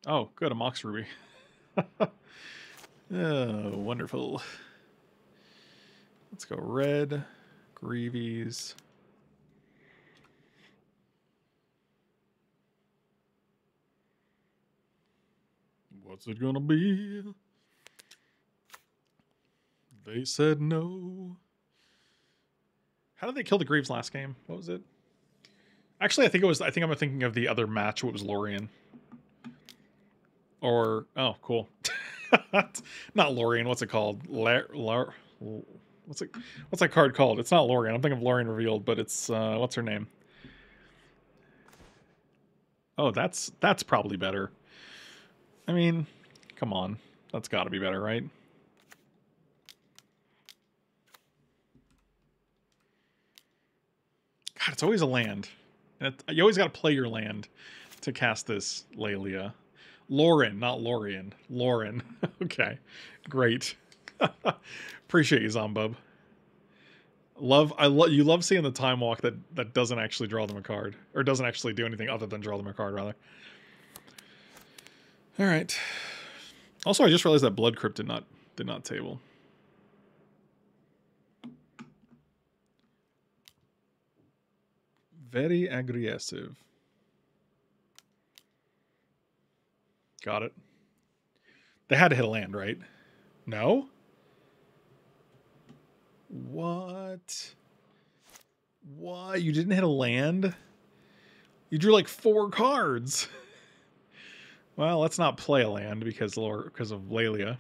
Oh, good, a Mox Ruby. oh, wonderful. Let's go red, Greaves. What's it gonna be? They said no. How did they kill the Greaves last game? What was it? Actually, I think it was. I think I'm thinking of the other match. What was Lorien? Or oh, cool. not Lorien. What's it called? La, La, what's it? What's that card called? It's not Lorien. I'm thinking of Lorien Revealed, but it's uh, what's her name? Oh, that's that's probably better. I mean, come on, that's got to be better, right? God, it's always a land. And it, you always got to play your land to cast this Laelia. Loran, not Lorien. Loran. okay, great. Appreciate you, Zombub. Love, I love you. Love seeing the time walk that that doesn't actually draw them a card, or doesn't actually do anything other than draw them a card, rather. All right. Also, I just realized that Blood Crypt did not did not table. Very aggressive. Got it. They had to hit a land, right? No? What? What? You didn't hit a land? You drew like four cards. Well, let's not play a land because because of Laelia.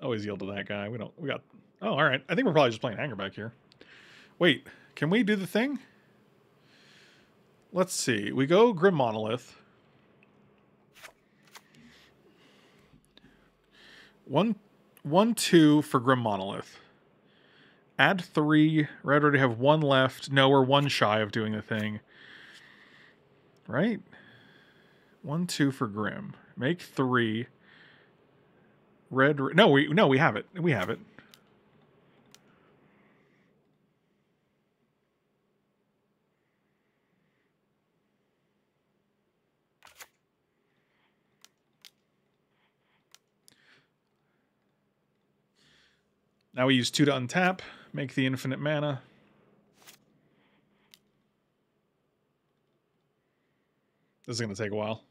Always yield to that guy. We don't. We got. Oh, all right. I think we're probably just playing Hangarback here. Wait, can we do the thing? Let's see. We go Grim Monolith. One, one, two for Grim Monolith. Add three. Red already have one left. No, we're one shy of doing the thing. Right? One, two for Grim. Make three. Red. No, we no, we have it. We have it. Now we use two to untap, make the infinite mana. This is going to take a while.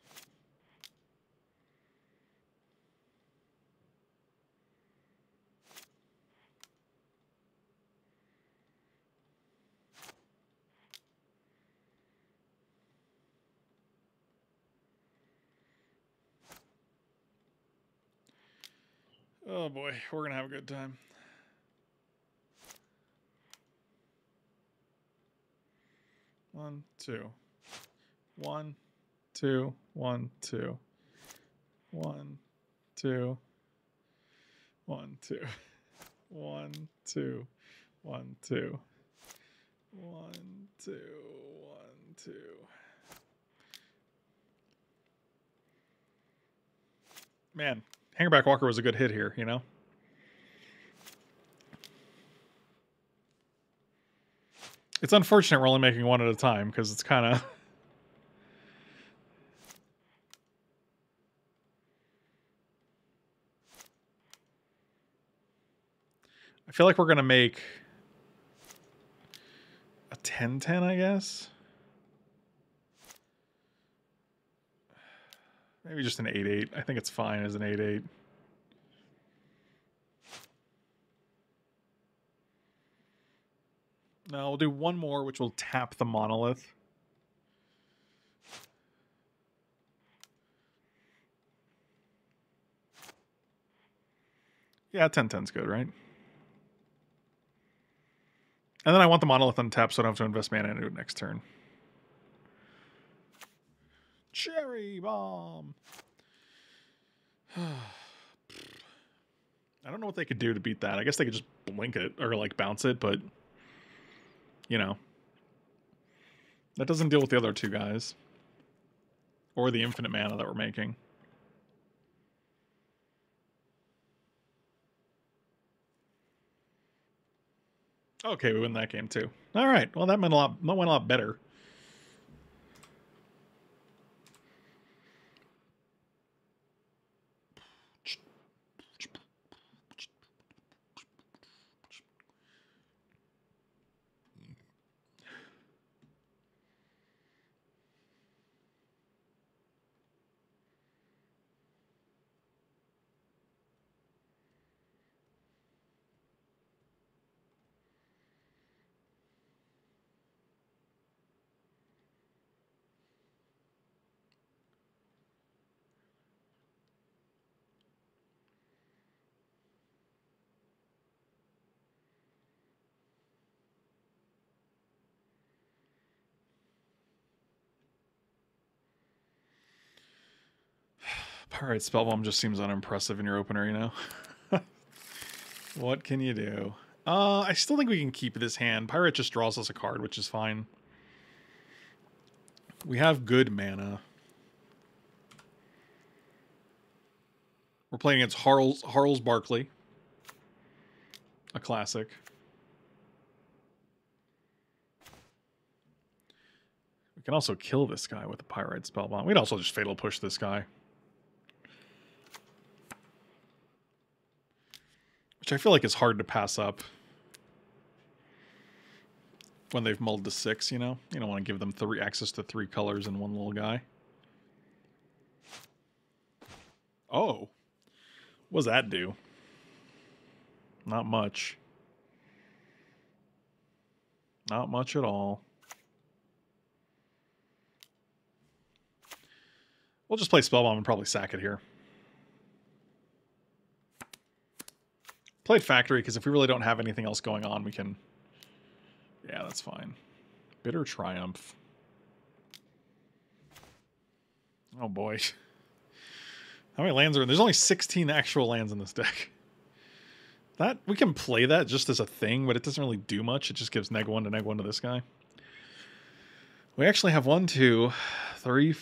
Oh boy, we're going to have a good time. One, two. One, two, one, two. One, two. One, two. One, two. One, two. One, two. One, two. Man, Hangarback Walker was a good hit here, you know? It's unfortunate we're only making one at a time because it's kind of. I feel like we're going to make a 10 10, I guess. Maybe just an 8 8. I think it's fine as an 8 8. No, we'll do one more, which will tap the monolith. Yeah, 10 10's good, right? And then I want the monolith untapped so I don't have to invest mana into it next turn. Cherry bomb. I don't know what they could do to beat that. I guess they could just blink it or like bounce it, but you know. That doesn't deal with the other two guys. Or the infinite mana that we're making. Okay, we win that game too. All right. Well, that went a lot. That went a lot better. Alright, Spellbomb just seems unimpressive in your opener, you know? what can you do? Uh, I still think we can keep this hand. Pyrite just draws us a card, which is fine. We have good mana. We're playing against Harls, Harls Barkley. A classic. We can also kill this guy with a Pyrite Spellbomb. We'd also just Fatal Push this guy. Which I feel like is hard to pass up when they've mulled to six, you know? You don't want to give them three access to three colors in one little guy. Oh. What does that do? Not much. Not much at all. We'll just play Spellbomb and probably sack it here. Played Factory because if we really don't have anything else going on, we can... Yeah, that's fine. Bitter Triumph. Oh boy. How many lands are in? There's only 16 actual lands in this deck. That we can play that just as a thing, but it doesn't really do much. It just gives neg one to neg one to this guy. We actually have one, two, three,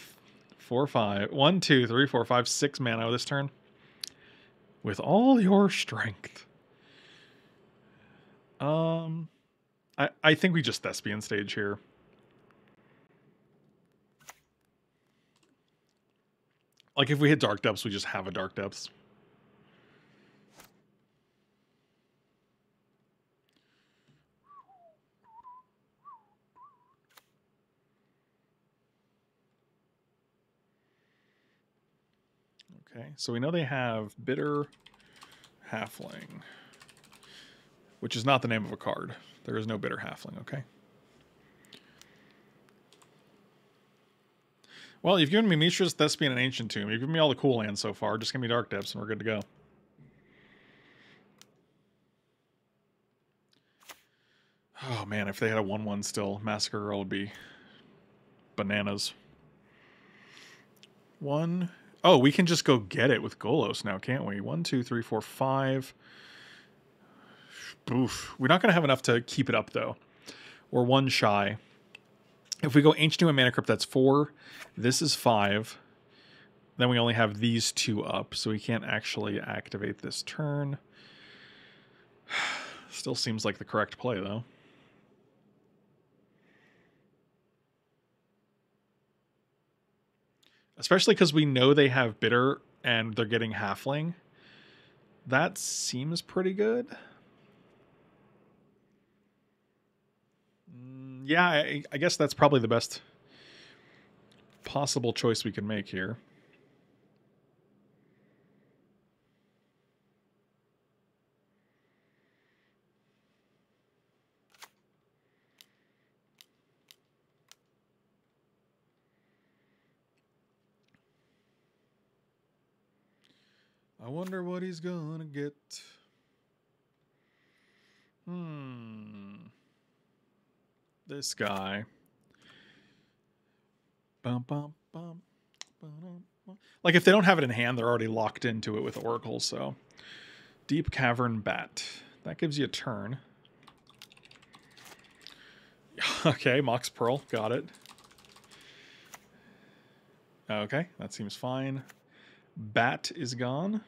four, five. One, two, three, four, five, six mana this turn. With all your strength. Um I I think we just Thespian stage here. Like if we hit Dark Depths, we just have a Dark Depths. Okay, so we know they have Bitter Halfling, which is not the name of a card. There is no Bitter Halfling, okay? Well, you've given me Mishra's Thespian and Ancient Tomb. You've given me all the cool lands so far. Just give me Dark Depths and we're good to go. Oh man, if they had a 1-1 still, Massacre Girl would be bananas. One. Oh, we can just go get it with Golos now, can't we? One, two, three, four, five. Oof. We're not going to have enough to keep it up, though. We're one shy. If we go Ancient Tomb and Mana Crypt, that's four. This is five. Then we only have these two up, so we can't actually activate this turn. Still seems like the correct play, though. Especially because we know they have Bitter and they're getting Halfling. That seems pretty good. Yeah, I, I guess that's probably the best possible choice we can make here. I wonder what he's gonna get. Hmm this guy. Bum, bum, bum, like if they don't have it in hand, they're already locked into it with Oracle. So Deep Cavern Bat. That gives you a turn. okay, Mox Pearl. Got it. Okay, that seems fine. Bat is gone.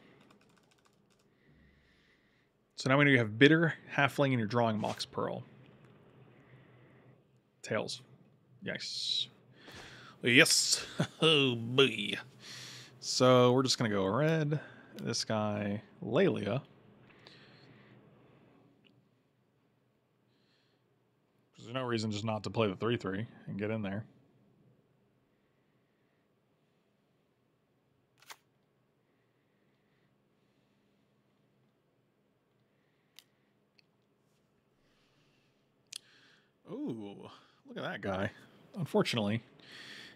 So now we know you have Bitter, Halfling, and you're drawing Mox Pearl. Tails. Yes. Yes. Oh, boy. So we're just going to go red. This guy, Laelia. There's no reason just not to play the 3-3 and get in there. Ooh. Look at that guy. Unfortunately,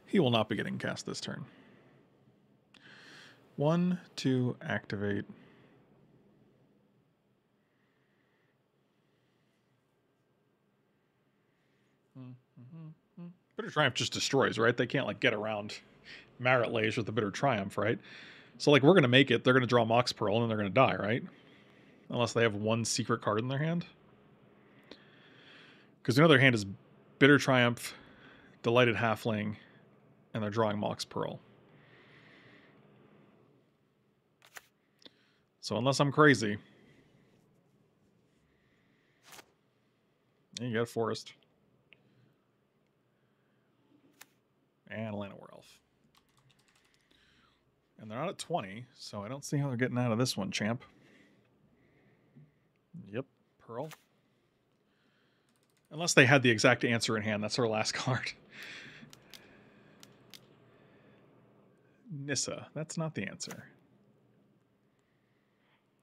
he will not be getting cast this turn. One, two, activate. Bitter Triumph just destroys, right? They can't like get around Marit Lage with the Bitter Triumph, right? So like we're gonna make it, they're gonna draw Mox Pearl and they're gonna die, right? Unless they have one secret card in their hand. Because the other hand is Bitter Triumph, Delighted Halfling, and they're drawing Mox Pearl. So unless I'm crazy, you got forest. And Llanowar Elf. And they're not at 20, so I don't see how they're getting out of this one, champ. Yep, Pearl. Unless they had the exact answer in hand. That's our last card. Nissa. That's not the answer.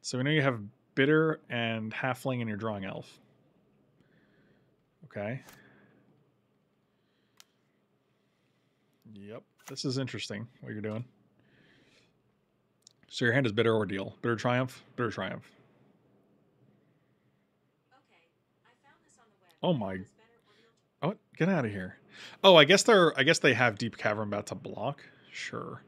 So we know you have Bitter and Halfling and you're drawing Elf. Okay. Yep. This is interesting what you're doing. So your hand is bitter ordeal. Bitter triumph. Bitter triumph. Oh my. Oh, get out of here. Oh, I guess they're. I guess they have deep cavern about to block. Sure.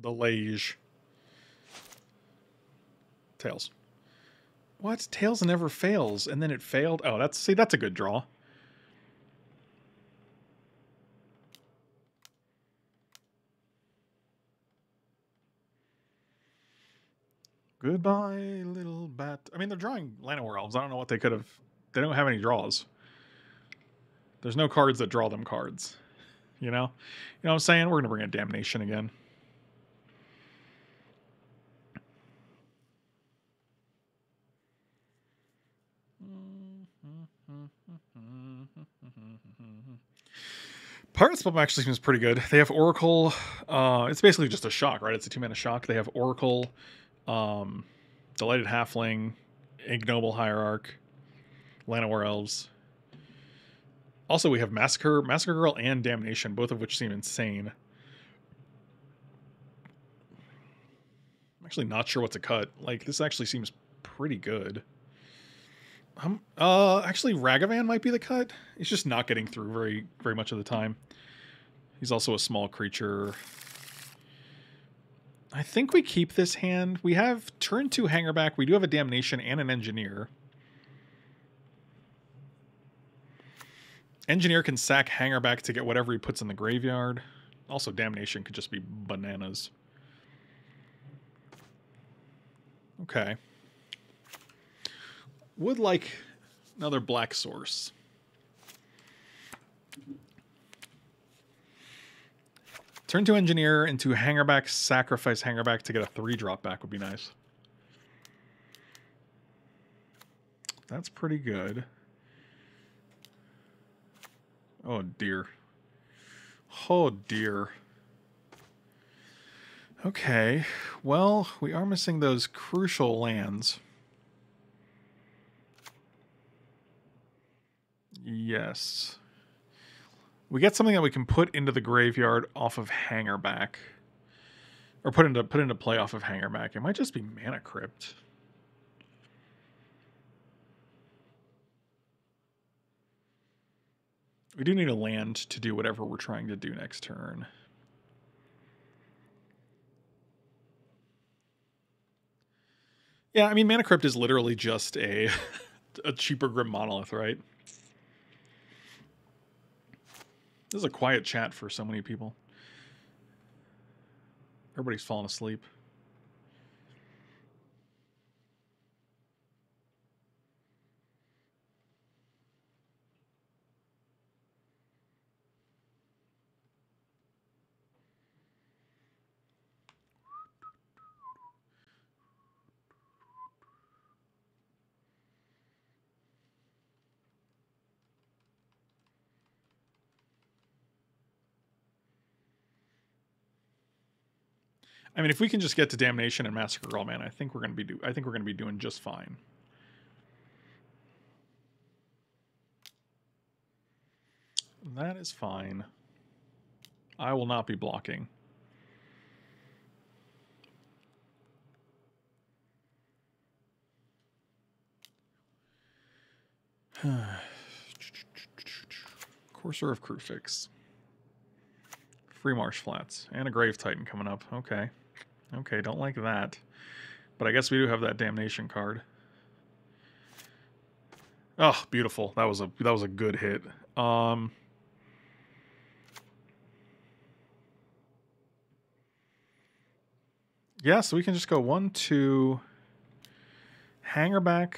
The Lage. Tails. What? Tails never fails, and then it failed? Oh, that's see, that's a good draw. Goodbye, little bat. I mean, they're drawing Llanowar Elves. I don't know what they could have. They don't have any draws. There's no cards that draw them cards. You know? You know what I'm saying? We're going to bring a Damnation again. Pyrite Spell actually seems pretty good. They have Oracle. Uh, it's basically just a shock, right? It's a two mana shock. They have Oracle, um, Delighted Halfling, Ignoble Hierarch, Llanowar Elves. Also, we have Massacre, Massacre Girl, and Damnation, both of which seem insane. I'm actually not sure what to cut. Like, this actually seems pretty good. Uh, actually, Ragavan might be the cut. He's just not getting through very, very much of the time. He's also a small creature. I think we keep this hand. We have turn two Hangarback. We do have a damnation and an engineer. Engineer can sack Hangarback to get whatever he puts in the graveyard. Also, damnation could just be bananas. Okay would like another black source. Turn to engineer into Hangarback, sacrifice Hangarback to get a three drop back would be nice. That's pretty good. Oh dear. Oh dear. Okay, well, we are missing those crucial lands. Yes. We get something that we can put into the graveyard off of Hangarback. Or put into put into play off of Hangarback. It might just be Mana Crypt. We do need a land to do whatever we're trying to do next turn. Yeah, I mean, Mana Crypt is literally just a a cheaper Grim Monolith, right? This is a quiet chat for so many people. Everybody's falling asleep. I mean, if we can just get to Damnation and Massacre Girl, man, I think we're gonna be do. I think we're gonna be doing just fine. That is fine. I will not be blocking. Courser of Kruphix. Free Marsh Flats. And a Grave Titan coming up. Okay. Okay, don't like that. But I guess we do have that damnation card. Oh, beautiful. That was a that was a good hit. Um Yeah, so we can just go one, two, Hangarback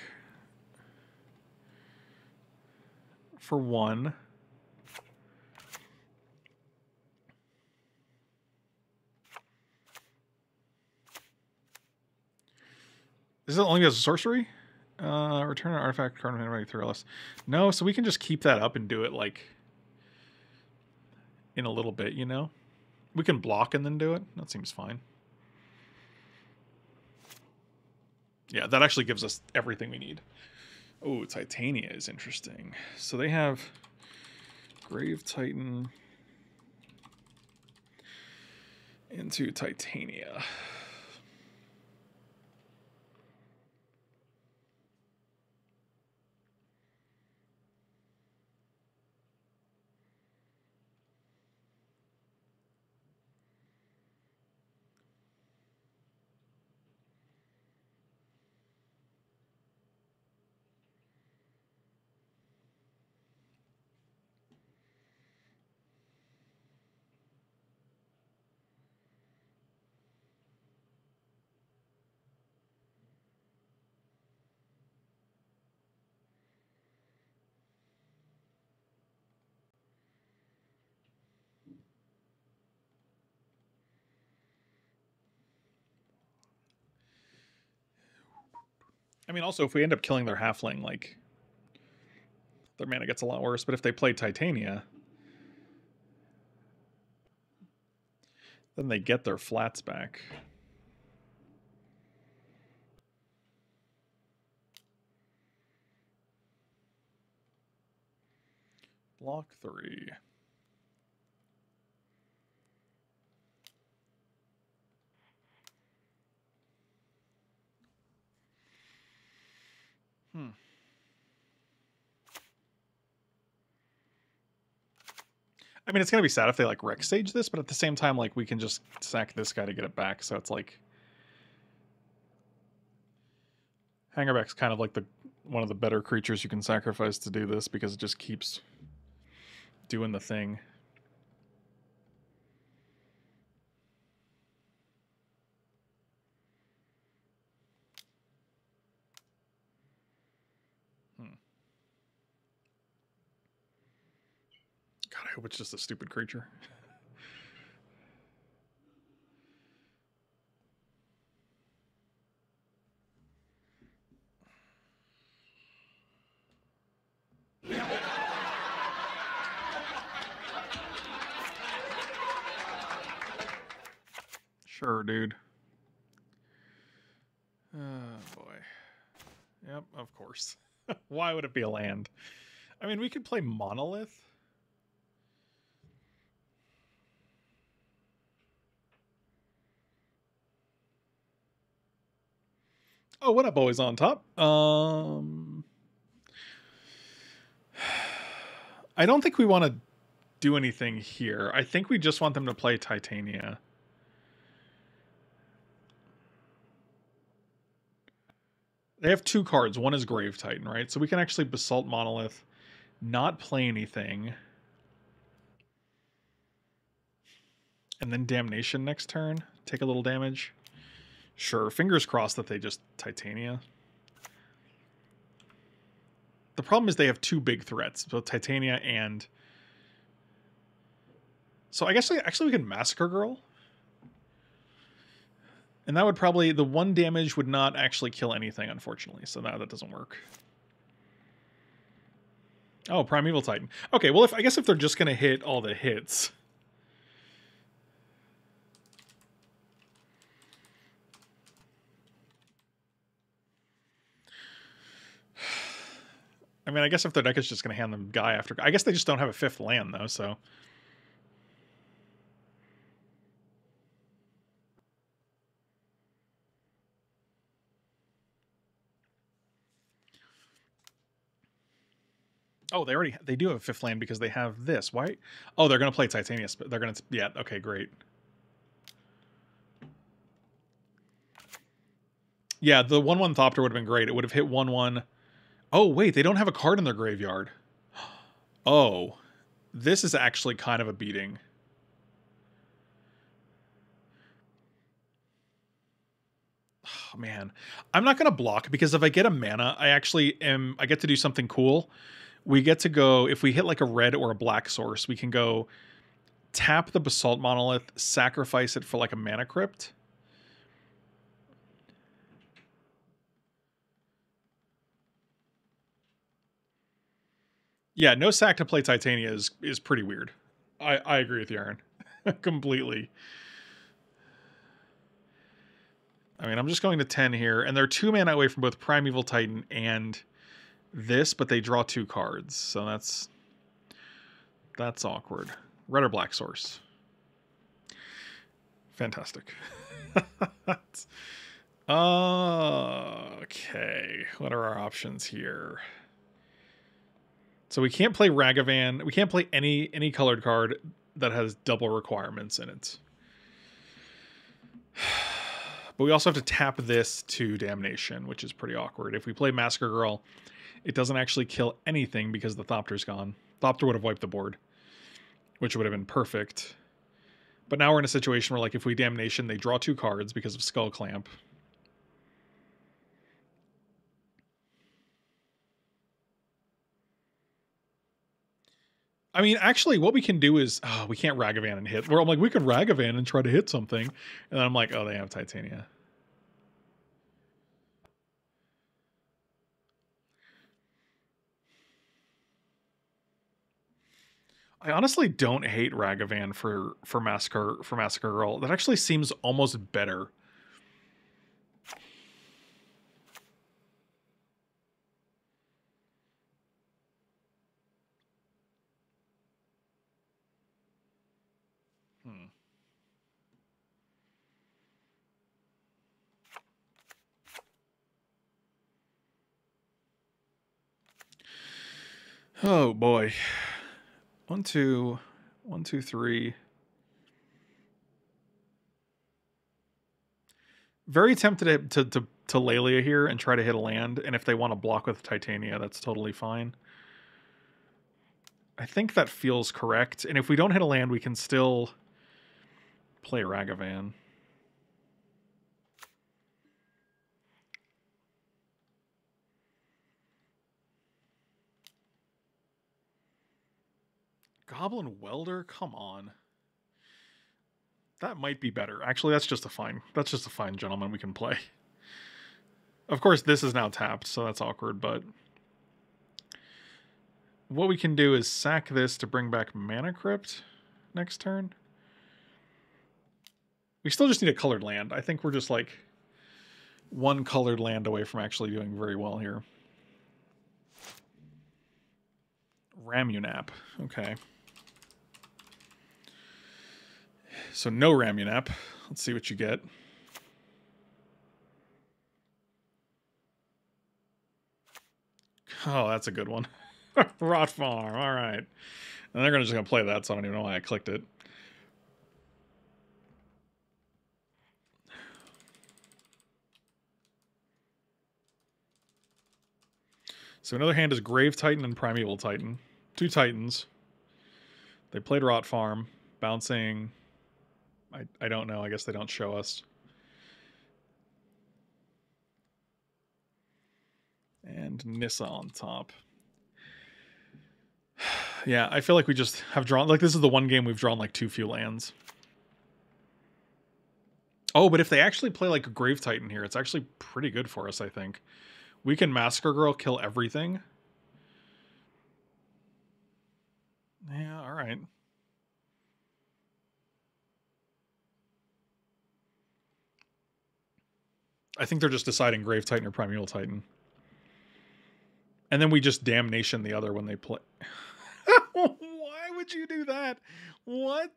for one. Is it only as a sorcery? Uh, return an artifact card anybody through less. No, so we can just keep that up and do it like in a little bit, you know? We can block and then do it. That seems fine. Yeah, that actually gives us everything we need. Oh, Titania is interesting. So they have Grave Titan into Titania. I mean, also, if we end up killing their halfling, like, their mana gets a lot worse. But if they play Titania, then they get their flats back. Block three. Hmm. I mean, it's gonna be sad if they like Rec Sage this, but at the same time, like we can just sack this guy to get it back. So it's like Hangarback's kind of like the one of the better creatures you can sacrifice to do this because it just keeps doing the thing. Hope it's just a stupid creature. Sure, dude. Oh, boy. Yep, of course. Why would it be a land? I mean, we could play Monolith. Oh, what up, always on top? Um, I don't think we want to do anything here. I think we just want them to play Titania. They have two cards. One is Grave Titan, right? So we can actually Basalt Monolith, not play anything. And then Damnation next turn. Take a little damage. Sure, fingers crossed that they just Titania. The problem is they have two big threats, both Titania and... So I guess actually we can Massacre Girl. And that would probably... The one damage would not actually kill anything, unfortunately. So now that doesn't work. Oh, Primeval Titan. Okay, well, if I guess if they're just going to hit all the hits... I mean, I guess if their deck is just going to hand them guy after, I guess they just don't have a fifth land though. So. Oh, they already they do have a fifth land because they have this. Why? Oh, they're going to play Titania. They're going to yeah. Okay, great. Yeah, the one one Thopter would have been great. It would have hit one one Oh, wait, they don't have a card in their graveyard. Oh, this is actually kind of a beating. Oh, man, I'm not going to block because if I get a mana, I actually am, I get to do something cool. We get to go, if we hit like a red or a black source, we can go tap the Basalt Monolith, sacrifice it for like a mana crypt Yeah, no sack to play Titania is is pretty weird. I, I agree with you, Aaron. Completely. I mean, I'm just going to 10 here, and they're two mana away from both Primeval Titan and this, but they draw two cards, so that's that's awkward. Red or black source. Fantastic. Uh, okay, what are our options here? So we can't play Ragavan. We can't play any any colored card that has double requirements in it. But we also have to tap this to Damnation, which is pretty awkward. If we play Massacre Girl, it doesn't actually kill anything because the Thopter's gone. Thopter would have wiped the board, which would have been perfect. But now we're in a situation where, like, if we Damnation, they draw two cards because of Skull Clamp. I mean, actually, what we can do is oh, we can't Ragavan and hit. Where I'm like, we could Ragavan and try to hit something, and then I'm like, oh, they have Titania. I honestly don't hate Ragavan for for Massacre for Massacre Girl. That actually seems almost better Oh boy. One, two, one, two, three. Very tempted to, to, to, Laelia here and try to hit a land. And if they want to block with Titania, that's totally fine. I think that feels correct. And if we don't hit a land, we can still play Ragavan. Goblin Welder? Come on. That might be better. Actually, that's just a fine. That's just a fine gentleman we can play. Of course, this is now tapped, so that's awkward, but what we can do is sack this to bring back Mana Crypt next turn. We still just need a colored land. I think we're just like one colored land away from actually doing very well here. Ramunap. Okay. So no Ramunap. Let's see what you get. Oh, that's a good one. Rot Farm. All right. And they're gonna just gonna play that, so I don't even know why I clicked it. So another hand is Grave Titan and Primeval Titan. Two Titans. They played Rot Farm, bouncing I, I don't know. I guess they don't show us. And Nissa on top. yeah, I feel like we just have drawn... Like, this is the one game we've drawn, like, too few lands. Oh, but if they actually play, like, a Grave Titan here, it's actually pretty good for us, I think. We can Massacre Girl kill everything. Yeah, all right. I think they're just deciding Grave Titan or Primeval Titan. And then we just Damnation the other when they play. Why would you do that? What?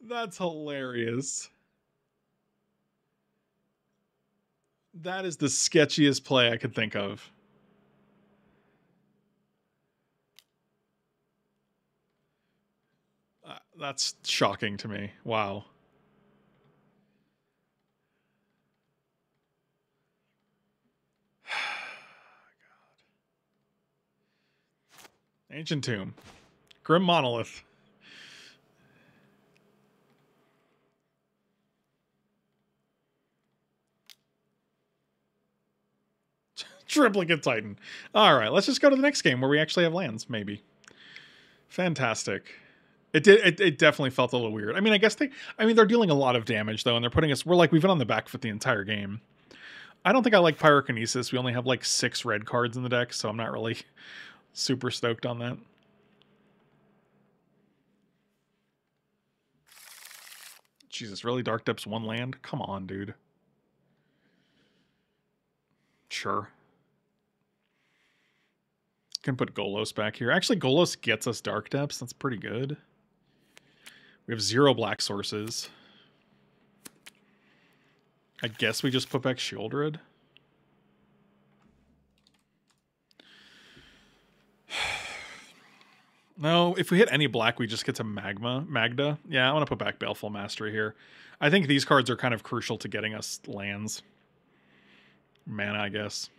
That's hilarious. That is the sketchiest play I could think of. Uh, that's shocking to me. Wow. Ancient Tomb. Grim Monolith. Triplicate Titan. All right, let's just go to the next game where we actually have lands, maybe. Fantastic. It did. It, it definitely felt a little weird. I mean, I guess they. I mean, they're dealing a lot of damage though, and they're putting us. We're like we've been on the back foot the entire game. I don't think I like Pyrokinesis. We only have like six red cards in the deck, so I'm not really Super stoked on that. Jesus, really? Dark Depths one land? Come on, dude. Sure. Can put Golos back here. Actually, Golos gets us Dark Depths. That's pretty good. We have zero black sources. I guess we just put back Sheoldred. No, if we hit any black, we just get to Magma. Magda. Yeah, I want to put back Baleful Mastery here. I think these cards are kind of crucial to getting us lands. Mana, I guess.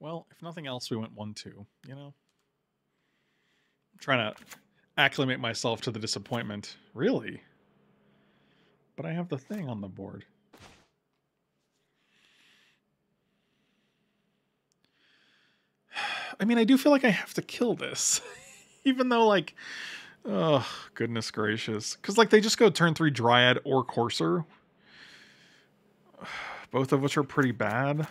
Well, if nothing else, we went 1-2, you know? I'm trying to acclimate myself to the disappointment. Really? But I have the thing on the board. I mean, I do feel like I have to kill this. Even though, like, oh, goodness gracious. Because, like, they just go turn three Dryad or Courser. Both of which are pretty bad.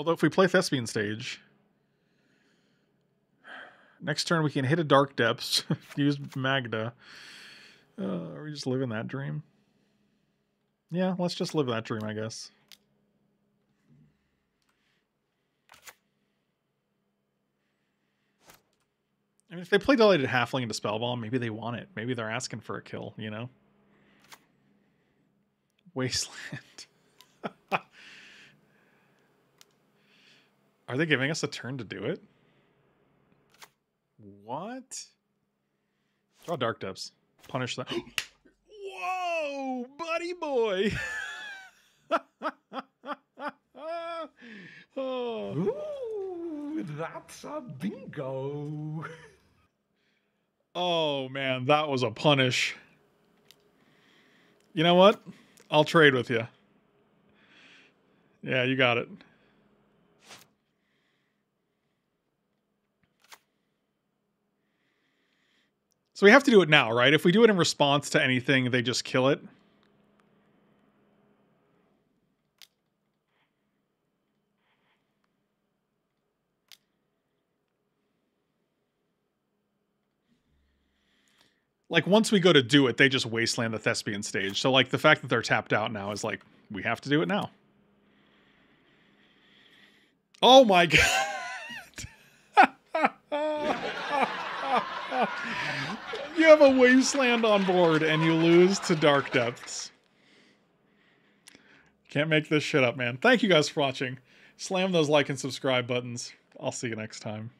Although if we play Thespian Stage, next turn we can hit a Dark Depths, use Magda. Uh, are we just living that dream? Yeah, let's just live that dream, I guess. I mean, if they play Delighted Halfling into Spellbomb, maybe they want it. Maybe they're asking for a kill, you know? Wasteland. Are they giving us a turn to do it? What? Draw Dark Depths. Punish that. Whoa, buddy boy. oh. Ooh, that's a bingo. Oh man, that was a punish. You know what? I'll trade with you. Yeah, you got it. So we have to do it now, right? If we do it in response to anything, they just kill it. Like once we go to do it, they just wasteland the thespian stage. So like the fact that they're tapped out now is like we have to do it now. Oh my god. You have a wasteland on board and you lose to dark depths. Can't make this shit up, man. Thank you guys for watching. Slam those like and subscribe buttons. I'll see you next time.